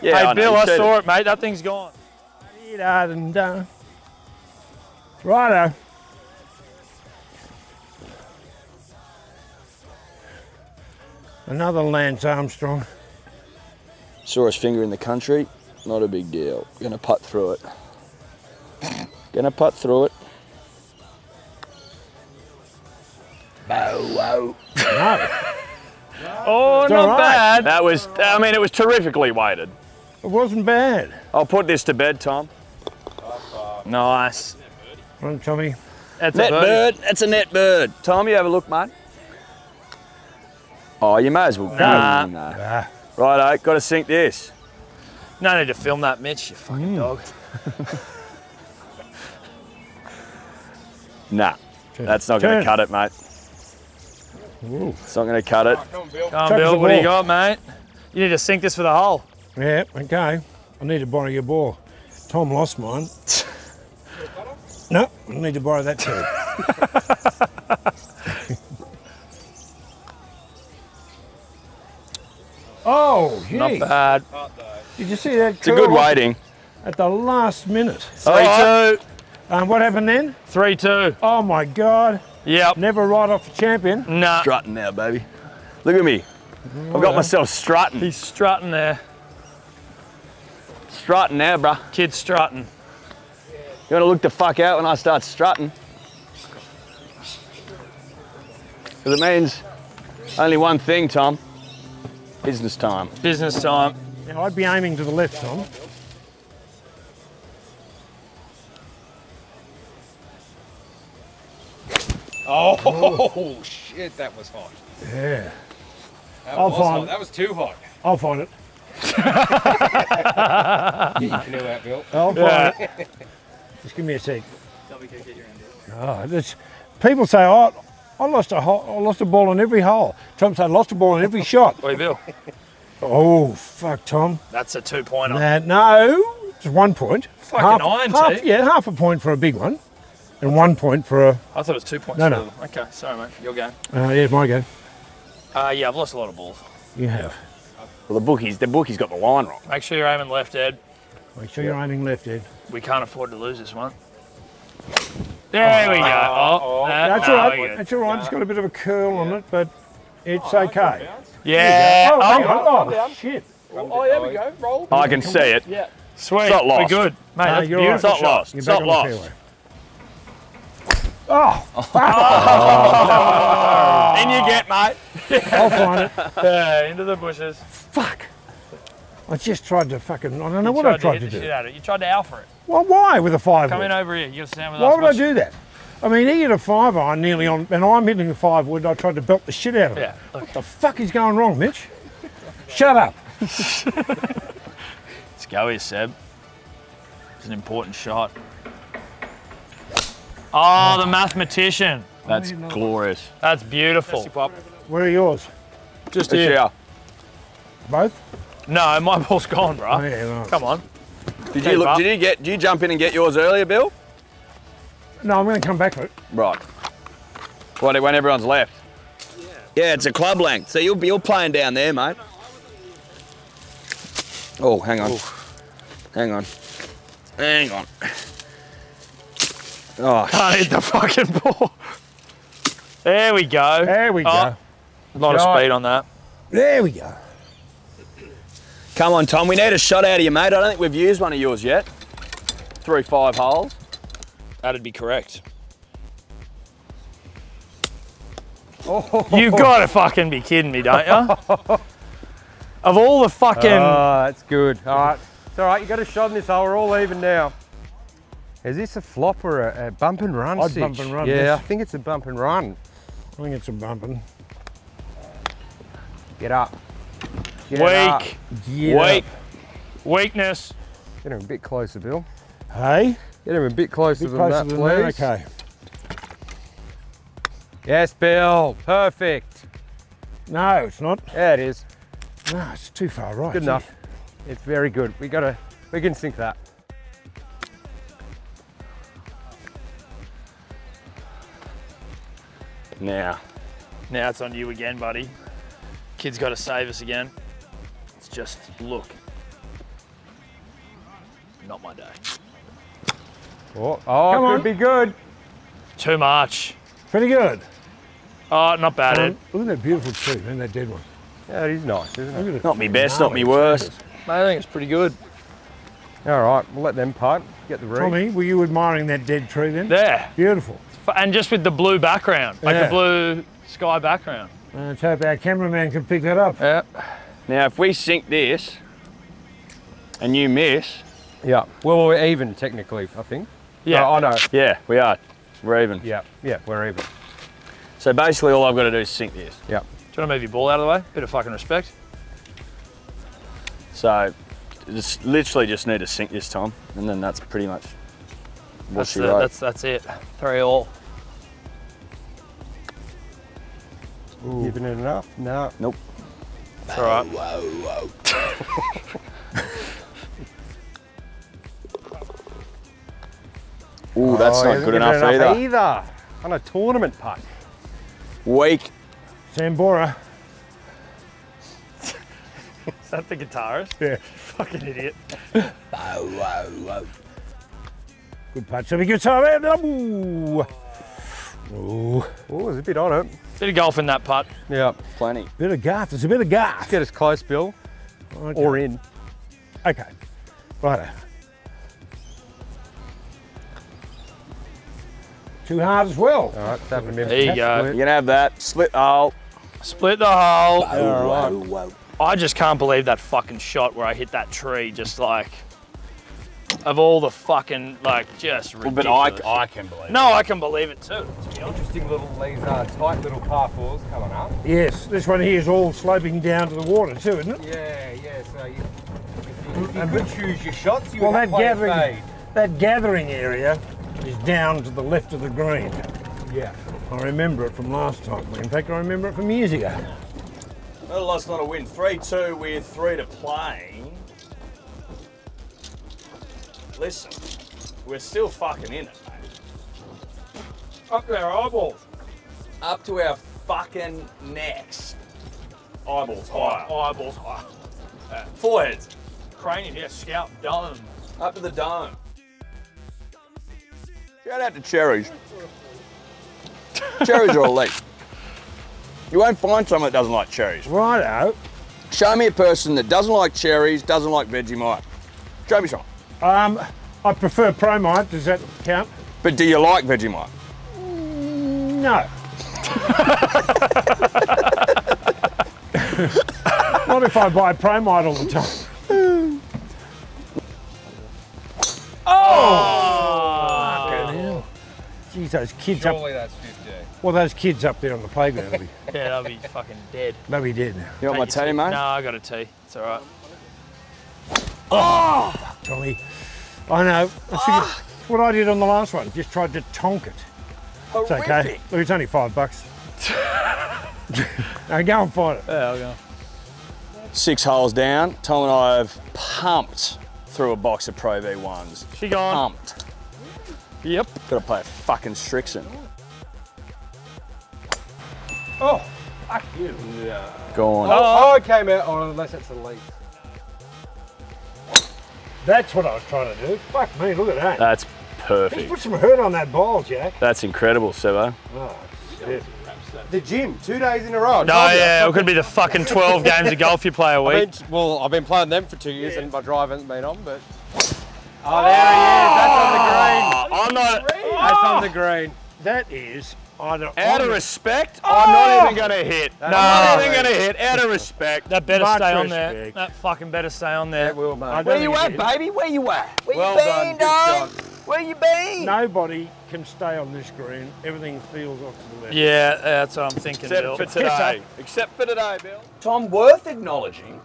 Yeah, hey, I Bill, you I cheated. saw it, mate. That thing's gone. Uh, Righto. Another Lance Armstrong. Saw his finger in the country, not a big deal. Gonna putt through it. Gonna putt through it. No, Oh, It's not all right. bad. That was, I mean, it was terrifically weighted. it wasn't bad. I'll put this to bed, Tom. Nice. Run, Tommy. That's Net a birdie. bird, that's a net bird. Tom, you have a look, mate. Oh, you may as well go. Nah. Nah. Ah, Righto, got to sink this. No need to film that, Mitch. You fucking dog. Nah, turn that's not going to cut it, mate. Ooh. It's not going to cut it. Come on, Chuck us Bill. the What do you got, mate? You need to sink this for the hole. Yeah, okay. I need to borrow your ball. Tom lost mine. no, I need to borrow that too. oh, gee. Not bad. Did you see that? It's a good weighting. At the last minute. Three Alright. two. Um, what happened then? Three two. Oh my God. Yep. Never write off the champion. Nah. Strutting now, baby. Look at me. I've got myself strutting. He's strutting there. Strutting now, bruh. Kid strutting. You want to look the fuck out when I start strutting? Because it means only one thing, Tom. Business time. Business time. Now, I'd be aiming to the left, Tom. Oh, shit, that was hot. Yeah. That I'll was find- hot. That was too hot. I'll find it. Get your canoe out, Bill. I'll find it. Just give me a sec. Oh, this, people say, oh, I lost a hole, I lost a ball in every hole. Tom said, I lost a ball in every shot. Oi, Bill. Oh, fuck, Tom. That's a two pointer. Nah, no, it's one point. Fucking iron half. Yeah, half a point for a big one, and one point for a. I thought it was two points. No, for no. them. Okay, sorry, mate. Your game. Uh, yeah, my go. Uh, yeah, I've lost a lot of balls. You have. Well, the bookies, the bookies got the line wrong. Make sure you're aiming left, Ed. Make sure you're aiming left, Ed. We can't afford to lose this one. There we go. Uh, uh, oh, uh, that- That's no, all we're right. good. That's all right. It's got a bit of a curl on it, but it's oh, okay. Yeah. Oh, Oh. Oh, shit. Oh, there we go. Roll. I can see it. Yeah. sweet. It's not lost. We're good. Mate, No, that's you're beautiful It's not lost. You're It's back not on the lost. fairway. Oh, oh. In you get, mate. I'll find it. Yeah, into the bushes. Fuck. I just tried to fucking. I don't know You what I tried hit to do. out of it. You tried to alpha it. Well, why with a five? Come wood? in over here. You got to stand with Why us. would I do that? I mean, he hit a five iron nearly on, and I'm hitting a five wood. And I tried to belt the shit out of it. Yeah. Look, What the fuck is going wrong, Mitch? Shut up. let's go here, Seb. It's an important shot. Oh, the mathematician. That's glorious. That's beautiful. Where are yours? Just This here. Both? No, my ball's gone, bro. Oh, yeah, right. Come on. Did Keep you look? up. Did you get? Did you jump in and get yours earlier, Bill? No, I'm going to come back to it. Right. What? When everyone's left. Yeah, Yeah, it's a club length. So you're, you're playing down there, mate. Oh, hang on. Hang on. Hang on. Oh, Can't hit the fucking ball. There we go. There we oh, go. Oh. A lot of speed on that. There we go. Come on, Tom. We need a shot out of you, mate. I don't think we've used one of yours yet. Three five holes. That'd be correct. Oh. You gotta fucking be kidding me, don't you? of all the fucking. Oh, that's good. All right. It's all right. You got a shot in this hole. We're all even now. Is this a flop or a, a bump and run? I'd bump and run Yeah, this. I think it's a bump and run. I think it's a bumping. Get up. Get up. weak. Get Weak. Weakness. Get him a bit closer, Bill. Hey? Get him a bit closer Bit than closer that, than please. that. Okay. Yes, Bill. Perfect. No, it's not. Yeah, it is. No, it's too far right. Good enough. It's very good. We gotta. We can sink that. Now. Now it's on you again, buddy. Kid's got to save us again. It's just look. Not my day. Oh, oh Come could on. be good. Too much. Pretty good. Oh, not bad. Um, look at that beautiful tree, man, that dead one. Yeah, it is nice, isn't it? Look at it. Not me best, not me Gnarly. worst. I think it's pretty good. All right, we'll let them putt. Get the read. Tommy, were you admiring that dead tree then? There. Beautiful. And just with the blue background, like Yeah. the blue sky background. Let's hope our cameraman can pick that up. Yeah. Now, if we sink this and you miss, Yeah. Well, we're even technically, I think. Yeah. Oh, I know. yeah, we are. We're even. Yeah. Yeah, we're even. So basically, all I've got to do is sink this. Yeah. Do you want to move your ball out of the way? Bit of fucking respect. So, just literally just need to sink this time, and then that's pretty much what That's, she the- wrote. that's that's it. Three all. Giving it enough? No. It's all right. Ooh, that's Oh, not good given enough, either. either. On a tournament putt. Weak. Sambora. Is that the guitarist? Yeah. Fucking idiot. Good putt. So we give time. Ooh. Ooh. Oh, there's a bit on it. Bit of golf in that putt. Yeah. Plenty. Bit of gaff. There's a bit of gaff. Get us close, Bill, Okay. or in. Okay. Righto. Too hard as well. All right, tap him in. There you go. You can have that. Split the hole. Split the hole. All right. I just can't believe that fucking shot where I hit that tree. Just like, of all the fucking like, just Well, ridiculous. but I, I can believe it. no, I can believe it too. It's the interesting little, these uh, tight little par fours coming up. Yes, this one here is all sloping down to the water too, isn't it? Yeah, yeah, so you, if you, you could choose your shots, you Well, would that a gathering, fade. that gathering area is down to the left of the green. Yeah. I remember it from last time. In fact, I remember it from years ago. Not a loss, not a win. 3 2 with three to play. Listen, we're still fucking in it, mate. Up to our eyeballs. Up to our fucking necks. Eyeballs higher. Eyeballs high. Uh, foreheads. Cranium, yeah, scalp, dome. Up to the dome. Shout out to cherries. cherries are elite. You won't find someone that doesn't like cherries. Right Righto. Show me a person that doesn't like cherries, doesn't like Vegemite. Show me someone. Um, I prefer Promite. Does that count? But do you like Vegemite? No. Not if I buy Promite all the time. Oh! Geez, those kids up. Surely that's 50. Well, those kids up there on the playground will be, Yeah, they'll be fucking dead. they'll be dead. now. You want my Take your tea, mate? No, I got a tea. It's all right. Tommy. I know. That's Ah. what I did on the last one. Just tried to tonk it. It's okay. Look, it's only five bucks. now go and find it. Yeah, I'll go. Six holes down. Tom and I have pumped through a box of Pro V1s. She gone. Pumped. Yep. Gotta play a fucking Srixon. Oh, fuck you. Go on. Oh, it came out. Oh, unless it's a leaf. That's what I was trying to do. Fuck me, look at that. That's Just perfect. put some hurt on that ball, Jack. That's incredible, Sebbo. Oh, shit. The gym, two days in a row. I No, told yeah, it could be the fucking 12 games of golf you play a I've week. been, well, I've been playing them for two years and my drive hasn't been on, but. Oh, there he is. That's on the oh, green. I'm not. That's on the green. That is, I don't Out of I'm- respect, I'm not even gonna oh! hit. No. I'm not even gonna hit. Out of respect. That better Much stay on there. That fucking better stay on there. That will, mate. Where you at, it- baby? Where you at? Where Well you done, been, good dog? Where you been? Nobody can stay on this green. Everything feels off to the left. Yeah, that's what I'm thinking, Bill. Except for today. Except for today, Bill. Tom, worth acknowledging.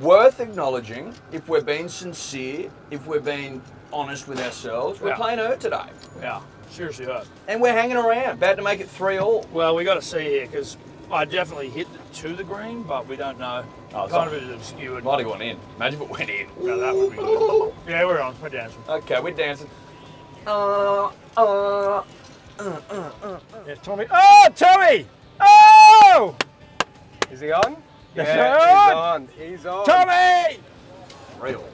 Worth acknowledging if we're being sincere, if we're being honest with ourselves. We're playing hurt today. Yeah, seriously hurt. And we're hanging around, about to make it three all. Well, we got to see here because I definitely hit the, to the green, but we don't know. Oh, kind so- of is obscured. Might have gone in. Imagine if it went in. No, that would be good. Yeah, we're on. We're dancing. Okay, we're dancing. Uh, uh, Yes, Tommy. Oh, Tommy! Oh! Is he on? Yeah, right. he's on. He's on. Tommy! Real.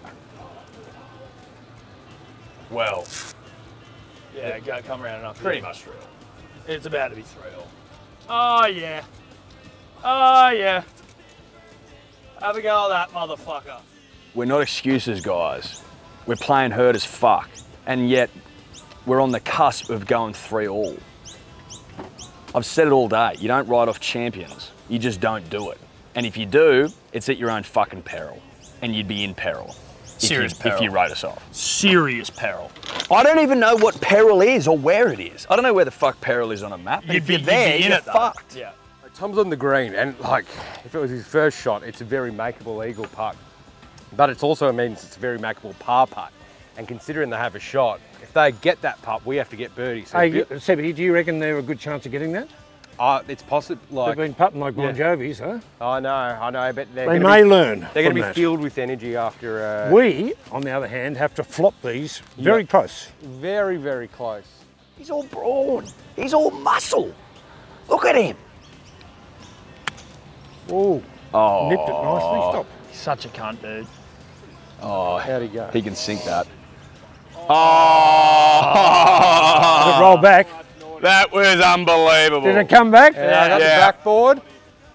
Well, Yeah, go, come around and up. pretty much real. It's about to be three all. Oh yeah. Oh yeah. Have a go at that motherfucker. We're not excuses, guys. We're playing hurt as fuck, and yet we're on the cusp of going three all. I've said it all day. You don't write off champions. You just don't do it. And if you do, it's at your own fucking peril, and you'd be in peril. If Serious you, peril. If you wrote us off. Serious peril. I don't even know what peril is or where it is. I don't know where the fuck peril is on a map. But You'd if be, you're there, you'd be in you're it though. fucked. Yeah. Tom's on the green, and like, if it was his first shot, it's a very makeable eagle putt. But it also means it's a very makeable par putt. And considering they have a shot, if they get that putt, we have to get birdie. So Hey, Bill- Sebby, do you reckon they're a good chance of getting that? Uh, it's possible. They've been putting like Bon Yeah. Jovi's, huh? I know, I know, but they're They gonna may be, learn. They're going to be that. filled with energy after. Uh, We, on the other hand, have to flop these very Yeah. close. very, very close. He's all brawn. He's all muscle. Look at him. Oh, Oh, nipped it nicely. Stop. He's such a cunt, dude. oh, How'd he go? he can sink that. Did Oh, it roll back? That was unbelievable. Did it come back? Yeah, I got Yeah. the backboard.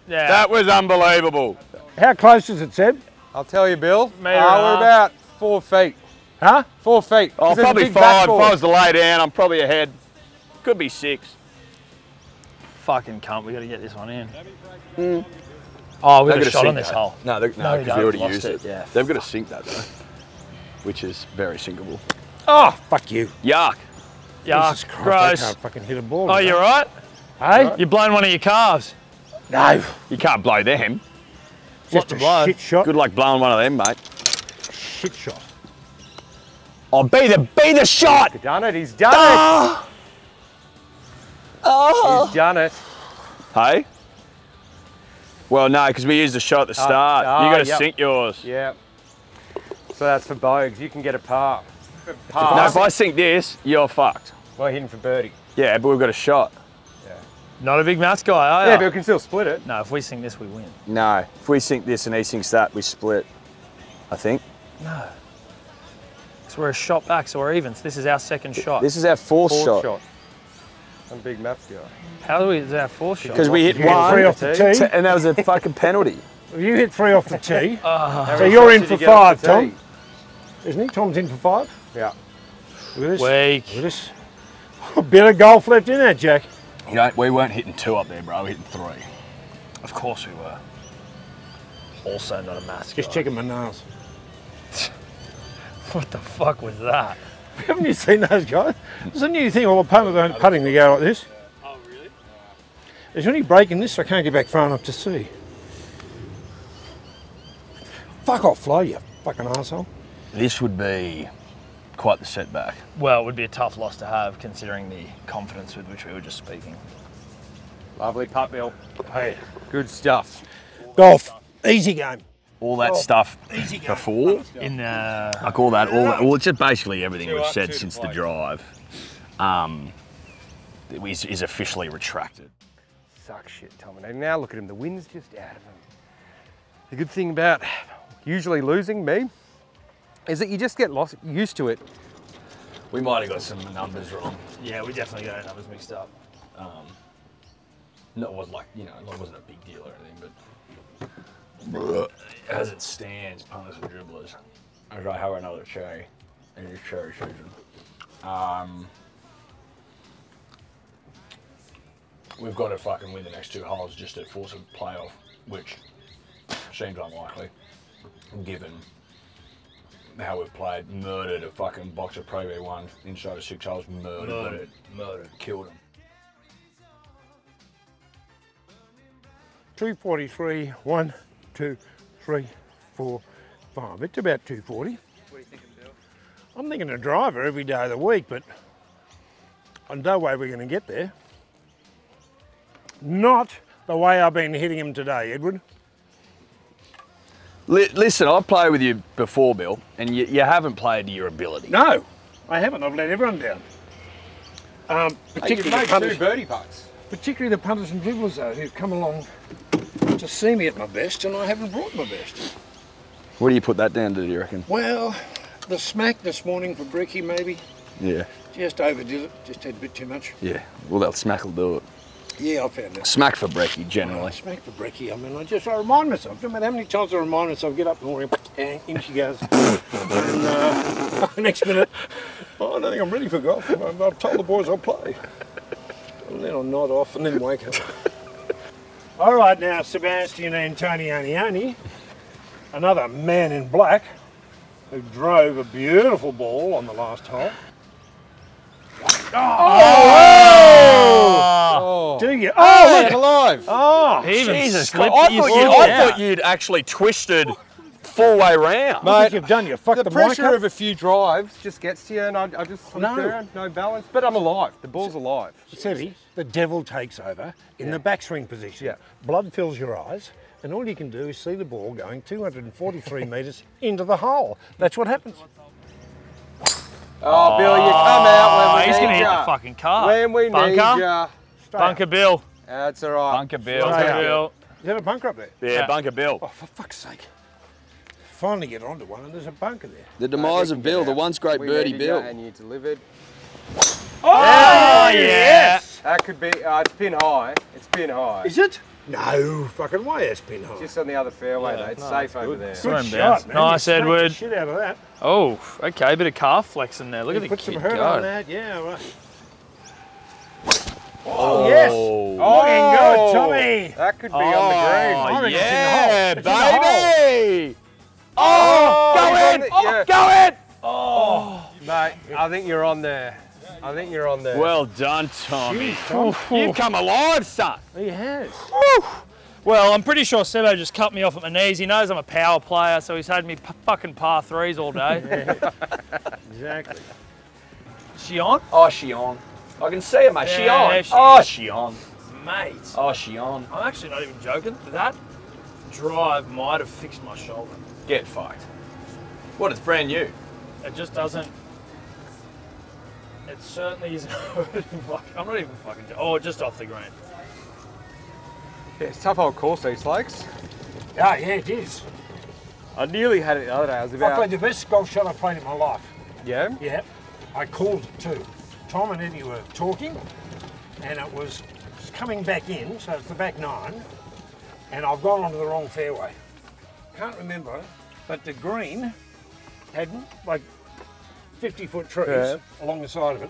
Yeah. That was unbelievable. How close is it, Seb? I'll tell you, Bill. Metre uh, we're half. about four feet. Huh? Four feet. Oh, there's a probably big five. If backboard. I was to lay down, I'm probably ahead. Could be six. fucking cunt. We got to get this one in. Oh, we've got a shot on this hole. No, they, No, no, we because don't. we already Lost used it, it. yeah. They've got to sink that though, which is very sinkable. Oh, fuck you. Yuck. Yeah, Jesus Christ, I can't fucking hit a ball. Oh, you're right. Hey? You've blown one of your calves. No. You can't blow them. Just a blow. shit shot. Good luck blowing one of them, mate. Shit shot. Oh, be the be the shot. He's done it. He's done Oh. it. Ah! He's ah! done it. Hey. Well, no, because we used the shot at the ah, start. ah, you got to yep. sink yours. Yeah. So that's for Bogues. You can get a par. For No, if I sink this, you're fucked. We're hitting for birdie. Yeah, but we've got a shot. Yeah. Not a big maths guy, are Yeah, ya? but we can still split it. No, if we sing this, we win. No, if we sink this and he sinks that, we split. I think. No. So we're a shot back, so we're even. So this is our second shot. This is our fourth, Fourth shot. shot. I'm a big maths guy. How do we? Is our fourth shot? Because we hit You hit one, three off the tee. and that was a fucking penalty. You hit three off the tee. How oh. so you're in for you get off five, Tom. Isn't he? Tom's in for five. Yeah. Look at this. Weak. Look at this. A bit of golf left in there, Jack. You know, we weren't hitting two up there, bro. We were hitting three. Of course we were. Also not a maths Just guy. checking my nails. What the fuck was that? Haven't you seen those guys? There's a new thing, all the punters aren't putting to go like this. Oh really? There's only break in this, so I can't get back far enough to see. Fuck off, fly, you fucking asshole. This would be quite the setback. Well, it would be a tough loss to have, considering the confidence with which we were just speaking. Lovely putt, Bill. Hey, Good stuff. golf, easy game. All that stuff before, In the like all that, all that, well, it's just basically everything we've said since the drive, um, is, is officially retracted. Suck shit, Tom. And now look at him. The wind's just out of him. The good thing about usually losing me is that you just get lost, used to it. We might have got some numbers wrong. yeah, we definitely got our numbers mixed up. Um, no, it was like you know, it wasn't a big deal or anything, but as it stands, punters and dribblers, as I have another cherry in this cherry season. Um, we've got to fucking win the next two holes just to force a playoff, which seems unlikely, given how we've played. Murdered a fucking box of Pro V1 inside of six holes. Murdered, them. Murdered, murdered. killed them. 243, one, two, three, four, five. It's about 240. What are you thinking, Bill? I'm thinking a driver every day of the week, but I no way we're going to get there. Not the way I've been hitting him today, Edward. Li- listen, I've played with you before, Bill, and you, you haven't played to your ability. No, I haven't. I've let everyone down. Um, particularly, made the punters, two birdie putts. particularly the punters and dribblers, though, who've come along to see me at my best, and I haven't brought my best. What do you put that down to, do you reckon? Well, the smack this morning for Bricky maybe Yeah. just overdid it. Just had a bit too much. Yeah. Well, that smack will do it. Yeah, I found that. Smack for brekkie, Oh, generally. smack for Bricky. I mean, I just I remind myself. No matter how many times I remind myself, get up in the morning, and in she goes. and uh, next minute, oh, I don't think I'm ready for golf. I've, told the boys I'll play. And then I'll nod off and then wake up. All right, now Sebastian Antonioni, another man in black, who drove a beautiful ball on the last hole. Oh, Oh. Do you? oh Oh, look, alive. oh, He even Jesus slipped I, thought you, I thought you'd actually twisted full way round. What Mate, you've done? You fucked the the, pressure mic up? of a few drives just gets to you, and I, I just slip No. around, no balance. But I'm alive. The ball's alive. Sevi, the devil takes over in the backswing position. Yeah. Blood fills your eyes, and all you can do is see the ball going 243 metres into the hole. That's what happens. Oh, Bill, you come out when Oh, we he's need gonna hit the fucking car. When we need Bunker. Ya. Bunker up. Bill. That's all right. Bunker Bill. Stay Bunker up. Bill. Is that a bunker up there? Yeah, Yeah. Bunker Bill. Oh, for fuck's sake. Finally get onto one, and there's a bunker there. The demise of Bill, the once great We birdie Bill. and you delivered. Oh, yeah. That could be. Uh, it's pin high. It's pin high. Is it? No, fucking way it's been high. Just on the other fairway, Yeah, though. It's no, safe it's over good. there. Good Swim shot, bounce. man. Nice, You snaked the Edward. shit out of that. Oh, okay. A bit of calf flexing there. Look You at the put some kid hurt go. on that, yeah. Right. Oh, yes. Oh, Looking good, Tommy. That could be on the green. Oh, reckon oh, yeah, it's in the. It's in the baby. Oh, oh, Go in. on oh, the- yeah. Go in. Oh, mate, I think you're on there. I think you're on there. Well done, Tommy. Tom. You've come alive, son. He has. Well, I'm pretty sure Sebbo just cut me off at my knees. He knows I'm a power player, so he's had me p- fucking par threes all day. Exactly. she on? Oh, she on. I can see her, mate. she on. there she oh, is. she on. Mate, Oh, she on. I'm actually not even joking. That drive might have fixed my shoulder. Get fucked. What? It's brand new. It just doesn't. It certainly isn't. I'm not even fucking. Oh, just off the green. Yeah, it's tough old course, these lakes. Ah, yeah, it is. I nearly had it the other day. I was about. I played the best golf shot I've played in my life. Yeah. Yeah. I called it too. Tom and Eddy were talking, and it was coming back in, so it's the back nine, and I've gone onto the wrong fairway. Can't remember, but the green had like 50 foot trees Yeah. along the side of it,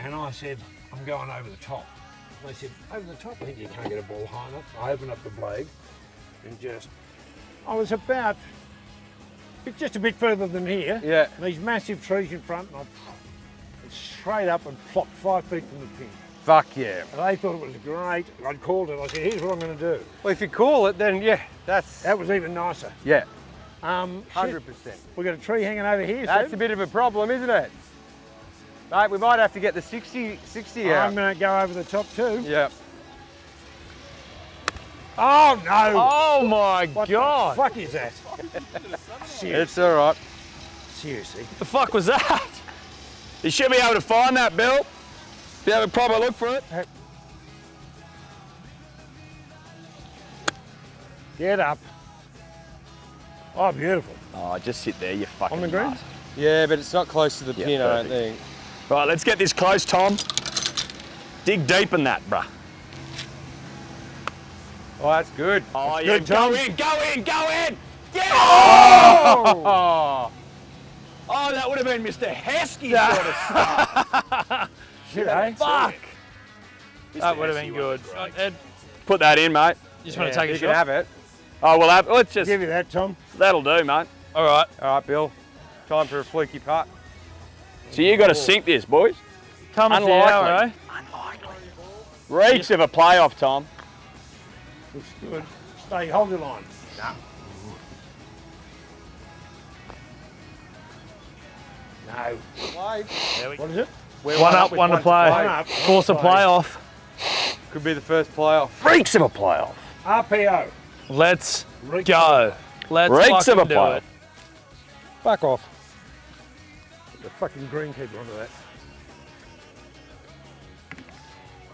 and I said, I'm going over the top. They said, over the top, I think you can't get a ball high enough. I opened up the blade and just, I was about, just a bit further than here. Yeah. These massive trees in front, and I straight up and plopped five feet from the pin. Fuck yeah. And they thought it was great. I'd called it. I said, here's what I'm going to do. Well, if you call it, then yeah, that's. That was even nicer. Yeah, Um, hundred shit, percent. we got a tree hanging over here. That's a bit of a problem, isn't it? Mate, we might have to get the 60, 60 out. I'm going to go over the top too. Yep. Oh no! Oh my what god! What the fuck is that? Seriously, It's all right. seriously. the fuck was that? You should be able to find that, Bill. If you have a proper look for it. Get up. Oh, beautiful. Oh, just sit there, you fucking On the green? nut. Yeah, but it's not close to the Yeah, pin, I don't think. Right, let's get this close, Tom. Dig deep in that, bruh. Oh, that's good. Oh, yeah, good, go Tom. in, go in, go in! Yeah! Oh, Oh, that would have been Mr. Heskey sort of stuff. Shit, eh? Fuck! That would have been good. Uh, Ed, Put that in, mate. you just want to take a you shot? can have it. Oh, well, have, let's just, Give you that, Tom. that'll do, mate. All right. All right, Bill. Time for a fleaky putt. So you got to sink this, boys. Coming to the Unlikely. hour, eh? Reeks of a playoff, Tom. Looks good. Stay, hold your line. No. What is it? We're One up, with one to play. One up. Course of playoff. Could be the first playoff. Freaks of a playoff. RPO. Let's Reeks go. Let's Reeks of fucking a playoff. it. Fuck off. Put the fucking greenkeeper onto that.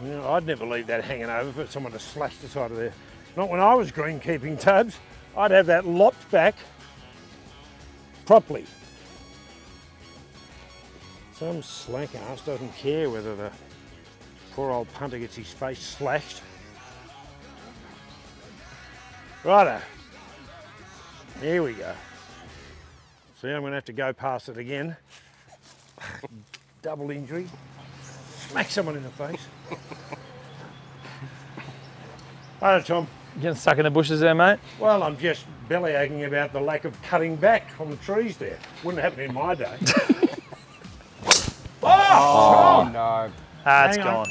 You know, I'd never leave that hanging over for someone to slash the side of there. Not when I was greenkeeping tabs. I'd have that lopped back properly. Some slack ass doesn't care whether the poor old punter gets his face slashed. Righto. Here we go. See, I'm going to have to go past it again. Double injury. Smack someone in the face. Righto, Tom. You getting stuck in the bushes there, mate? Well, I'm just belly aching about the lack of cutting back on the trees there. Wouldn't happen in my day. Oh, no. Ah, it's Hang on. gone.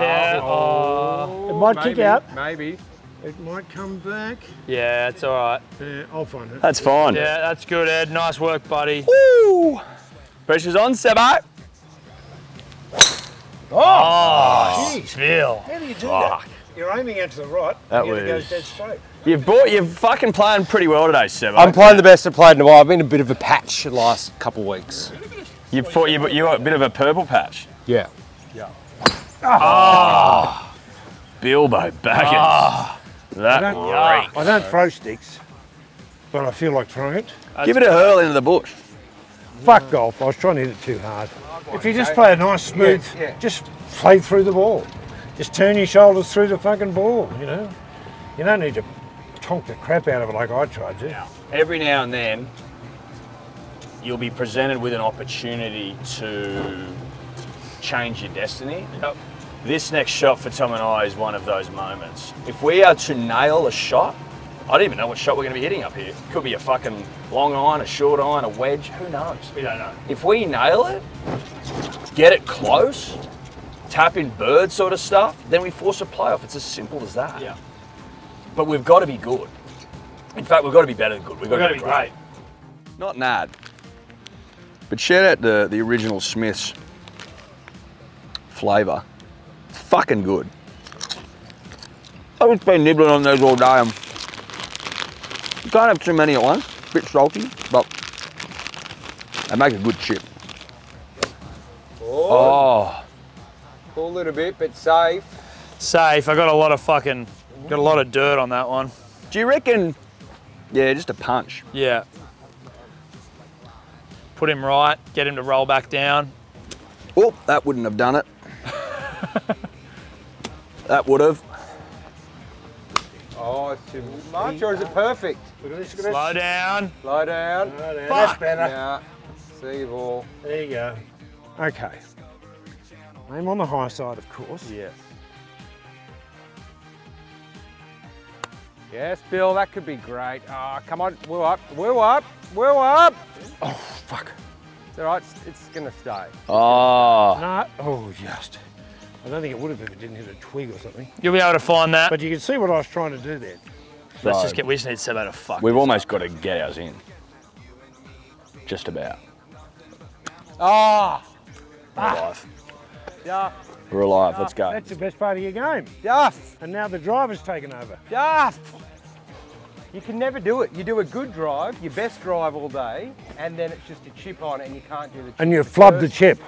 Yeah, oh. It might kick out. Maybe. It might come back. yeah, it's all right. Uh, I'll find it. That's fine. Yeah, that's good, Ed. Nice work, buddy. Woo! Pressure's on, Sebbo. Oh, Jeez. Phil. How do you do that? You're aiming out to the right, That and it was- goes dead straight. You've bought, you're fucking playing pretty well today, Sebbo. I'm playing the best I've played in a while. I've been a bit of a patch the last couple of weeks. You thought you, you got a bit of a purple patch. Yeah. Ah. Bilbo Baggins. Ah. That I don't, right. Ah, I don't throw sticks, but I feel like throwing it. Give it a hurl into the bush. Fuck golf. I was trying to hit it too hard. If you just play a nice smooth, Yeah, yeah. just play through the ball. Just turn your shoulders through the fucking ball. You know, you don't need to tonk the crap out of it like I tried to. Every now and then, you'll be presented with an opportunity to change your destiny. Yep. This next shot for Tom and I is one of those moments. If we are to nail a shot, I don't even know what shot we're going to be hitting up here. Could be a fucking long iron, a short iron, a wedge, who knows? We don't know. If we nail it, get it close, tap in bird sort of stuff, then we force a playoff. It's as simple as that. Yeah. But we've got to be good. In fact, we've got to be better than good. We've got We're to to be great. Not Nad. But shout out the, the original Smith's flavour. It's fucking good. I've just been nibbling on those all day. Um, you can't have too many at once. Bit salty, but they make a good chip. Oh, Cool a little bit, but safe. Safe. I got a lot of fucking, got a lot of dirt on that one. do you reckon? Yeah, just a punch. Yeah. Put him right, get him to roll back down. Oh, that wouldn't have done it. that would have. Oh, it's too much, or is it perfect? Look at this. Look at Slow this. down. Slow down. There, That's better. Yeah. See you ball. There you go. Okay. I'm on the high side, of course. Yes. Yes, Bill, that could be great. Ah, come on, woo up, woo up, woo up. Oh, fuck. It's all right, it's, it's gonna stay. Oh, No. Oh, just. I don't think it would have if it didn't hit a twig or something. You'll be able to find that. But you can see what I was trying to do there. Let's So- just get, we just need Sebbo to fuck. we've almost got to get ours in. Just about. Ah, We're alive. yeah, We're alive. Let's go. That's the best part of your game. Duff, And now the driver's taken over. Duff. You can never do it. You do a good drive, your best drive all day, and then it's just a chip on and you can't do the chip. And you It's a flubbed the chip.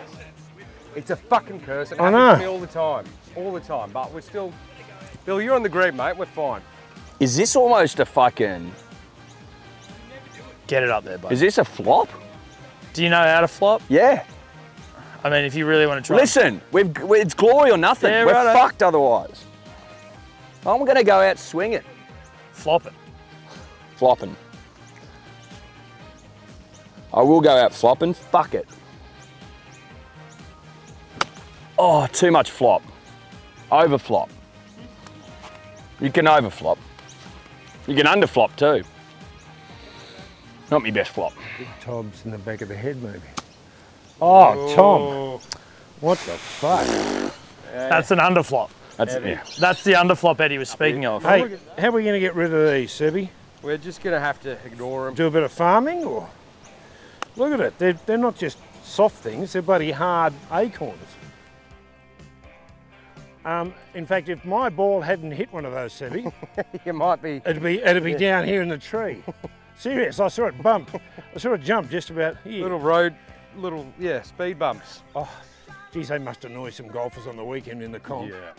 It's a fucking curse. It I happens know. to me all the time. All the time. But we're still. Bill, you're on the green, mate. We're fine. Is this almost a fucking? Get it up there, bud. Is this a flop? Do you know how to flop? Yeah. I mean, if you really want to try. Listen, we've it's glory or nothing. Yeah, We're righto. fucked otherwise. I'm gonna go out swinging, Flop it. Flopping. I will go out flopping. Fuck it. Oh, too much flop. Overflop. You can overflop. You can underflop too. Not my best flop. Tom's in the back of the head, maybe. Oh, oh. Tom. What the fuck? That's an underflop. That's yeah. That's the underflop Eddy was speaking of. Hey, how are we going to get rid of these, Sebi? We're just gonna have to ignore them. Do a bit of farming or? Look at it. They're, they're not just soft things, they're bloody hard acorns. Um, in fact, if my ball hadn't hit one of those, Sebi, You might be. it'd be, it'd be down here in the tree. Serious, I saw it bump. I saw it jump just about here. Little road, little, yeah, speed bumps. Oh, geez, they must annoy some golfers on the weekend in the comp. Yeah.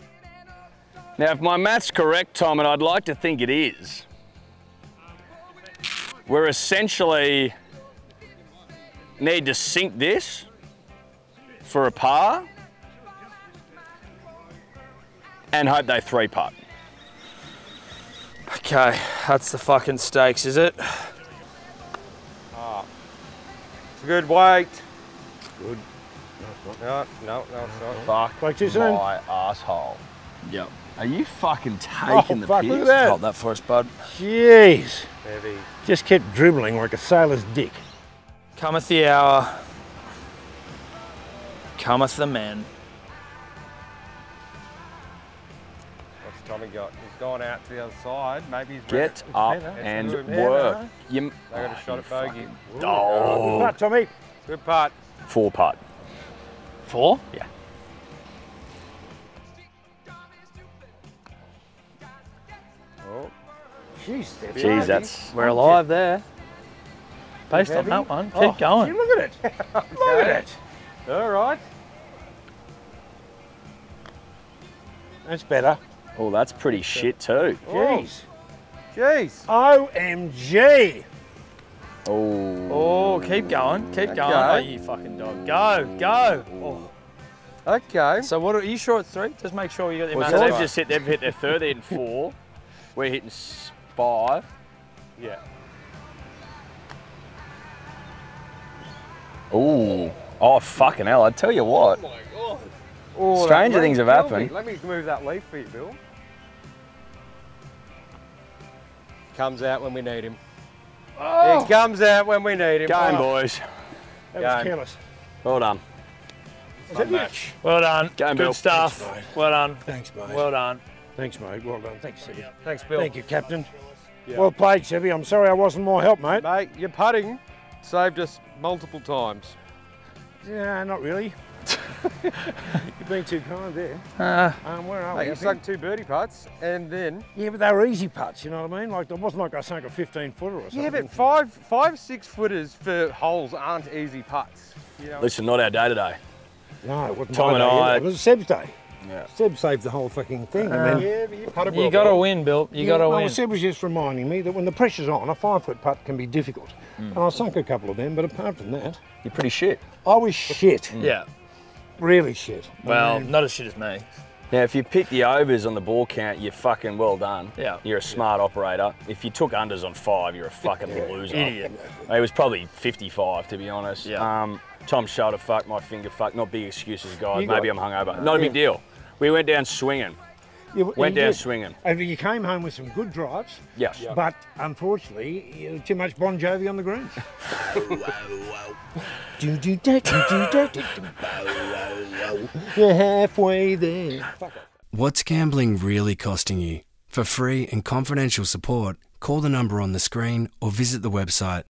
Now, if my math's correct, Tom, and I'd like to think it is, we're essentially need to sink this for a par and hope they three putt. Okay, that's the fucking stakes, is it? Ah. It's a good weight. Good. No, no, no, it's not. Fuck Like too soon? my asshole. Yep. Are you fucking Oh, taking the fuck, piss? look at that. Hold that for us, bud. Jeez. Heavy. Just kept dribbling like a sailor's dick. Cometh the hour. Cometh the man. What's Tommy got? He's gone out to the other side. Maybe he's Get ready. up It's and a good work. You, They got a shot at oh, bogey. Oh, Right, Tommy. Good putt. four putt. Four? Yeah. Jeez, that's Jeez, heavy. that's We're alive there. Based on that one, oh, keep Oh, going. gee, look at it. Look at it. all right. That's better. oh, that's pretty shit too. Oh, jeez. Jeez. OMG. Oh, Oh, keep going, keep going. Oh, you fucking dog. Go, go. Oh. Okay. So what are you sure it's three? Just make sure you got the well, amount so they've just hit. They've hit their third and four. We're hitting s- five. Yeah. Oh, oh, fucking hell! I tell you what. Oh, oh that Stranger things have killed me. happened. Let me move that leaf for you, Bill. Comes out when we need him. Oh. He comes out when we need him. Game, Oh. boys. That was Game. careless. Well done. Was that match? Well done. Go, Good Bill. stuff. Thanks, well done. Thanks, mate. Well done. Thanks, mate. Well done. Thanks, Sebby. Thanks, Bill. Thank you, Captain. Yeah. Well played, Sebby. I'm sorry I wasn't more help, mate. Mate, your putting saved us multiple times. Yeah, not really. You've been too kind there. Uh, Um, where are Mate, we? you Up sunk two birdie putts and then. Yeah, but they were easy putts, you know what I mean? Like, it wasn't like I sunk a 15 footer or something. Yeah, but five, five, six footers for holes aren't easy putts. You know? Listen, not our day today. No, it wasn't Tom my and day I- either. It was Seb's day. Yeah. Seb saved the whole fucking thing. and then, yeah, but you putted well. you got to win, Bill. You Yeah, got to win. well, win. Seb was just reminding me that when the pressure's on, a five foot putt can be difficult. Mm. And I sunk a couple of them, but apart from that, You're pretty shit. I was shit. Yeah. Really shit. Well, And not as shit as me. Now, if you pick the overs on the ball count, you're fucking well done. Yeah. You're a smart operator. If you took unders on five, you're a fucking loser. Idiot. It was probably 55, to be honest. Yeah. Um, Tom's shoulder fuck, my finger fuck. Not big excuses, guys. You got- Maybe I'm hungover. Not a big deal. We went down swinging. you, Went you down did. swinging. And you came home with some good drives, Yes. but unfortunately, you too much Bon Jovi on the greens. Do, do, do, do, do, do. You're halfway there. What's gambling really costing you? For free and confidential support, call the number on the screen or visit the website